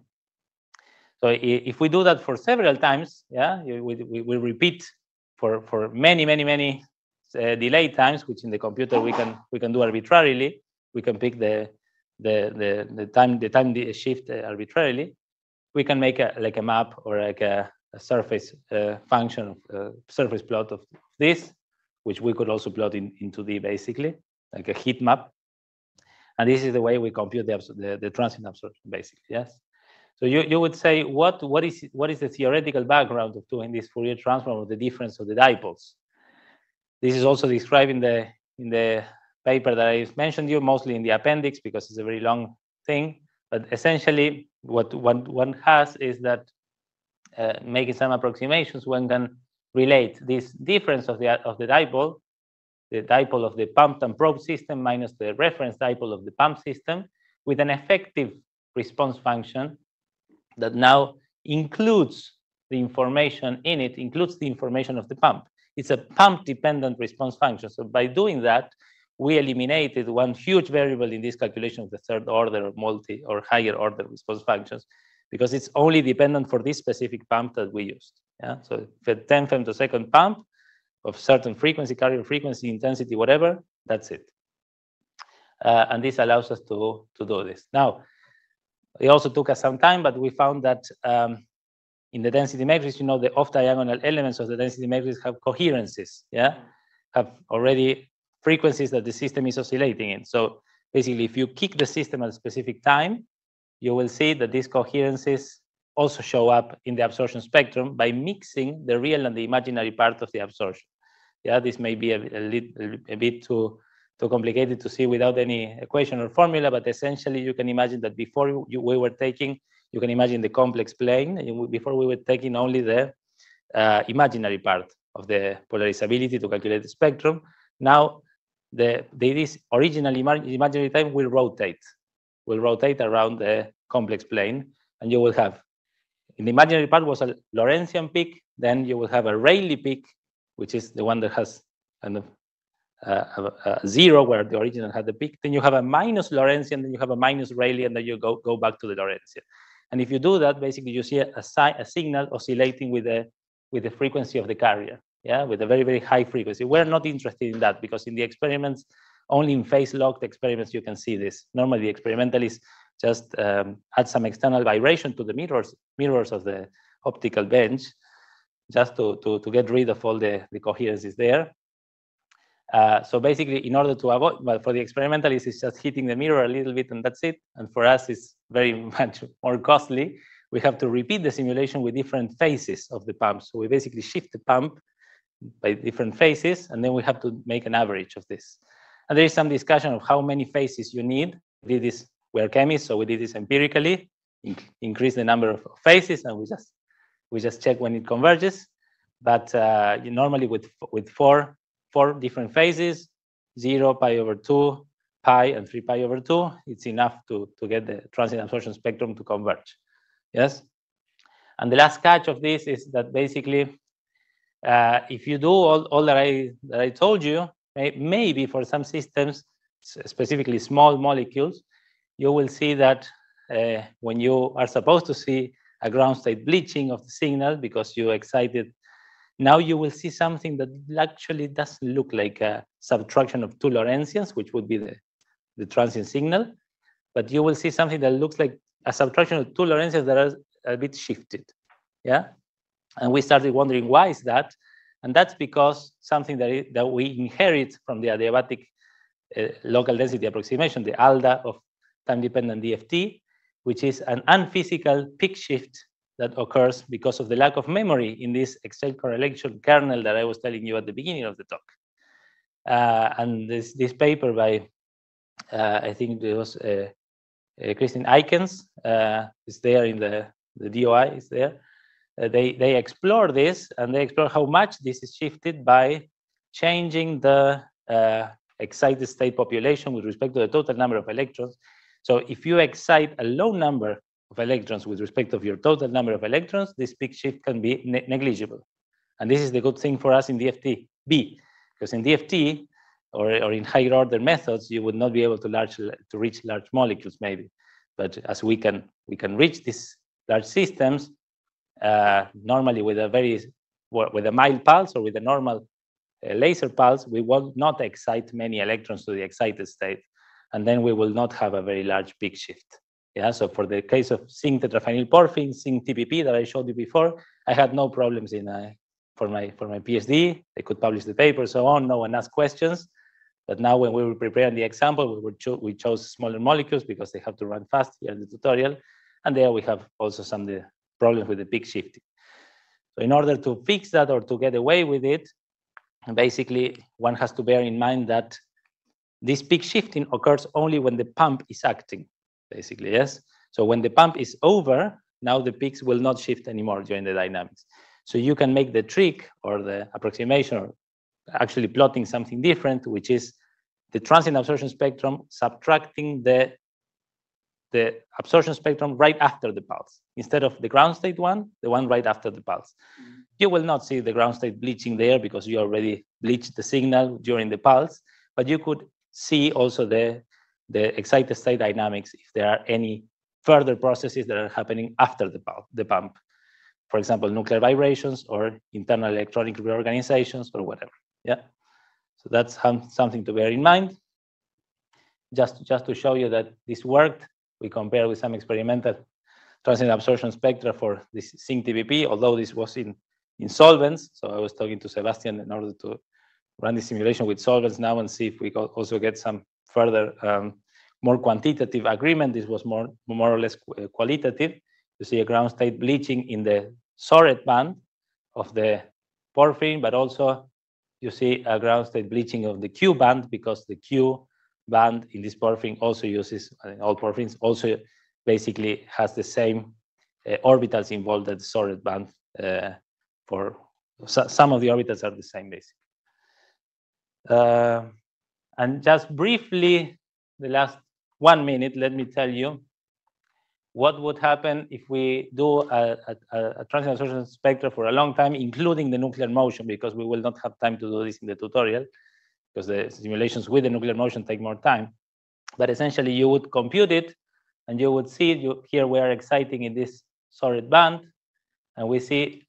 So if we do that for several times, yeah, we, we, we repeat for, for many, many, many delay times, which in the computer we can we can do arbitrarily. We can pick the the the, the time the time shift uh, arbitrarily. We can make a like a map or like a, a surface uh, function, uh, surface plot of this, which we could also plot in 2D basically like a heat map. And this is the way we compute the the, the transient absorption basically. Yes. So you, you would say what what is what is the theoretical background of doing this Fourier transform of the difference of the dipoles? This is also described in the in the paper that I've mentioned you, mostly in the appendix because it's a very long thing. But essentially, what one one has is that uh, making some approximations, one can relate this difference of the of the dipole, the dipole of the pumped and probe system minus the reference dipole of the pump system, with an effective response function that now includes the information in it, includes the information of the pump. It's a pump-dependent response function. So by doing that, we eliminated one huge variable in this calculation of the third order or multi or higher order response functions because it's only dependent for this specific pump that we used. Yeah, so the 10 femtosecond pump of certain frequency, carrier frequency, intensity, whatever, that's it. Uh, and this allows us to, to do this. Now, it also took us some time, but we found that um, in the density matrix, you know, the off-diagonal elements of the density matrix have coherences, yeah, have already frequencies that the system is oscillating in. So basically, if you kick the system at a specific time, you will see that these coherences also show up in the absorption spectrum by mixing the real and the imaginary part of the absorption. Yeah, this may be a, a, little, a bit too too complicated to see without any equation or formula, but essentially you can imagine that before you, we were taking you can imagine the complex plane. Before we were taking only the uh, imaginary part of the polarizability to calculate the spectrum. Now, the, the this original imaginary time will rotate, will rotate around the complex plane, and you will have, in the imaginary part was a Lorentzian peak, then you will have a Rayleigh peak, which is the one that has kind of uh, a, a, zero where the original had the peak. Then you have a minus Lorentzian, then you have a minus Rayleigh, and then you go, go back to the Lorentzian. And if you do that, basically you see a, a, a signal oscillating with the, with the frequency of the carrier, yeah, with a very, very high frequency. We're not interested in that because in the experiments, only in phase-locked experiments you can see this. Normally the experimentalists just um, add some external vibration to the mirrors, mirrors of the optical bench just to, to, to get rid of all the, the coherences there. Uh, so basically, in order to avoid, well, for the experimentalist, it's just hitting the mirror a little bit and that's it. And for us, it's very much more costly. We have to repeat the simulation with different phases of the pump. So we basically shift the pump by different phases, and then we have to make an average of this. And there is some discussion of how many phases you need. We did this, we're chemists, so we did this empirically, increase the number of phases, and we just we just check when it converges. But uh, normally with with four four different phases, 0, pi over 2, pi, and 3 pi over 2, it's enough to, to get the transient absorption spectrum to converge. Yes? And the last catch of this is that basically, uh, if you do all, all that, I, that I told you, may, maybe for some systems, specifically small molecules, you will see that uh, when you are supposed to see a ground state bleaching of the signal because you excited now you will see something that actually doesn't look like a subtraction of two Lorentzians, which would be the, the transient signal, but you will see something that looks like a subtraction of two Lorentzians that are a bit shifted. Yeah. And we started wondering why is that? And that's because something that, that we inherit from the adiabatic uh, local density approximation, the ALDA of time-dependent DFT, which is an unphysical peak shift that occurs because of the lack of memory in this Excel correlation kernel that I was telling you at the beginning of the talk. Uh, and this, this paper by, uh, I think it was uh, uh, Christine Aikens uh, is there in the, the DOI is there. Uh, they, they explore this and they explore how much this is shifted by changing the excited state population with respect to the total number of electrons. So if you excite a low number of electrons with respect of your total number of electrons, this peak shift can be ne negligible. And this is the good thing for us in DFT B, because in DFT or, or in higher order methods, you would not be able to large to reach large molecules maybe. But as we can we can reach these large systems uh, normally with a very with a mild pulse or with a normal uh, laser pulse, we will not excite many electrons to the excited state, and then we will not have a very large peak shift. Yeah, so for the case of zinc tetraphenyl porphyrin, zinc TPP that I showed you before, I had no problems in uh, for my for my PhD. They could publish the paper, so on. No one asked questions. But now when we were preparing the example, we, were cho we chose smaller molecules because they have to run fast here in the tutorial. And there we have also some the problems with the peak shifting. So in order to fix that or to get away with it, basically one has to bear in mind that this peak shifting occurs only when the pump is acting, basically, yes? So when the pump is over, now the peaks will not shift anymore during the dynamics. So you can make the trick or the approximation or actually plotting something different, which is the transient absorption spectrum subtracting the, the absorption spectrum right after the pulse. Instead of the ground state one, the one right after the pulse. Mm -hmm. You will not see the ground state bleaching there because you already bleached the signal during the pulse, but you could see also the, the excited state dynamics if there are any further processes that are happening after the, pulse, the pump. For example, nuclear vibrations or internal electronic reorganizations or whatever. Yeah. So that's something to bear in mind. Just, just to show you that this worked, we compare with some experimental transient absorption spectra for this zinc TPP, although this was in, in solvents. So I was talking to Sebastian in order to run the simulation with solvents now and see if we also get some further um, more quantitative agreement. This was more, more or less qualitative. You see a ground state bleaching in the SORET band of the porphyrin, but also you see a ground state bleaching of the Q band because the Q band in this porphyrin also uses, all porphyrins also basically has the same uh, orbitals involved at the SORET band uh, for so, some of the orbitals are the same basically. Uh, and just briefly, the last one minute, let me tell you what would happen if we do a, a, a transient absorption spectra for a long time, including the nuclear motion, because we will not have time to do this in the tutorial, because the simulations with the nuclear motion take more time. But essentially, you would compute it, and you would see you, here we are exciting in this Soret band, and we see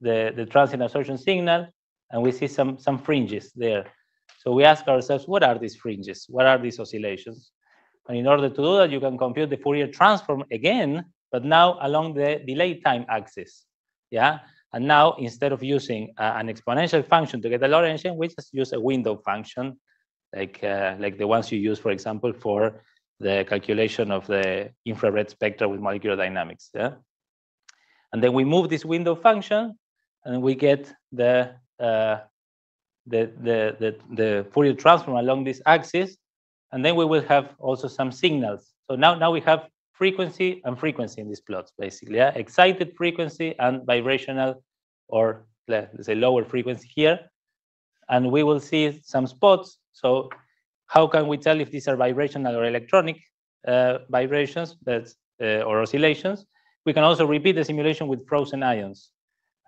the, the transient absorption signal, and we see some, some fringes there. So we ask ourselves, what are these fringes? What are these oscillations? And in order to do that, you can compute the Fourier transform again, but now along the delay time axis. Yeah. And now instead of using uh, an exponential function to get a Lorentzian, we just use a window function, like uh, like the ones you use, for example, for the calculation of the infrared spectra with molecular dynamics. Yeah. And then we move this window function, and we get the uh, the, the, the, the Fourier transform along this axis and then we will have also some signals. So now, now we have frequency and frequency in these plots, basically. Yeah? Excited frequency and vibrational, or let's say lower frequency here. And we will see some spots. So how can we tell if these are vibrational or electronic uh, vibrations uh, or oscillations? We can also repeat the simulation with frozen ions.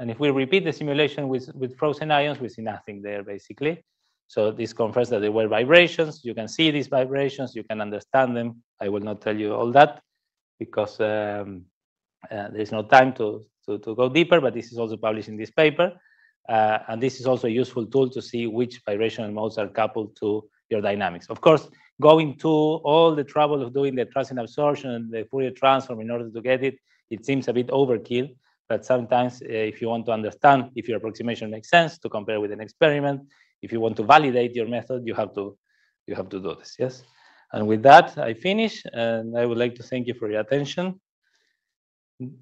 And if we repeat the simulation with, with frozen ions, we see nothing there, basically. So this confirms that there were vibrations. You can see these vibrations. You can understand them. I will not tell you all that because um, uh, there is no time to, to, to, go deeper, but this is also published in this paper. Uh, and this is also a useful tool to see which vibrational modes are coupled to your dynamics. Of course, going to all the trouble of doing the transient absorption and the Fourier transform in order to get it, it seems a bit overkill. But sometimes uh, if you want to understand if your approximation makes sense to compare with an experiment, if you want to validate your method, you have to you have to do this. Yes. And with that, I finish, and I would like to thank you for your attention.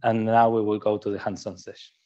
And now we will go to the hands-on session.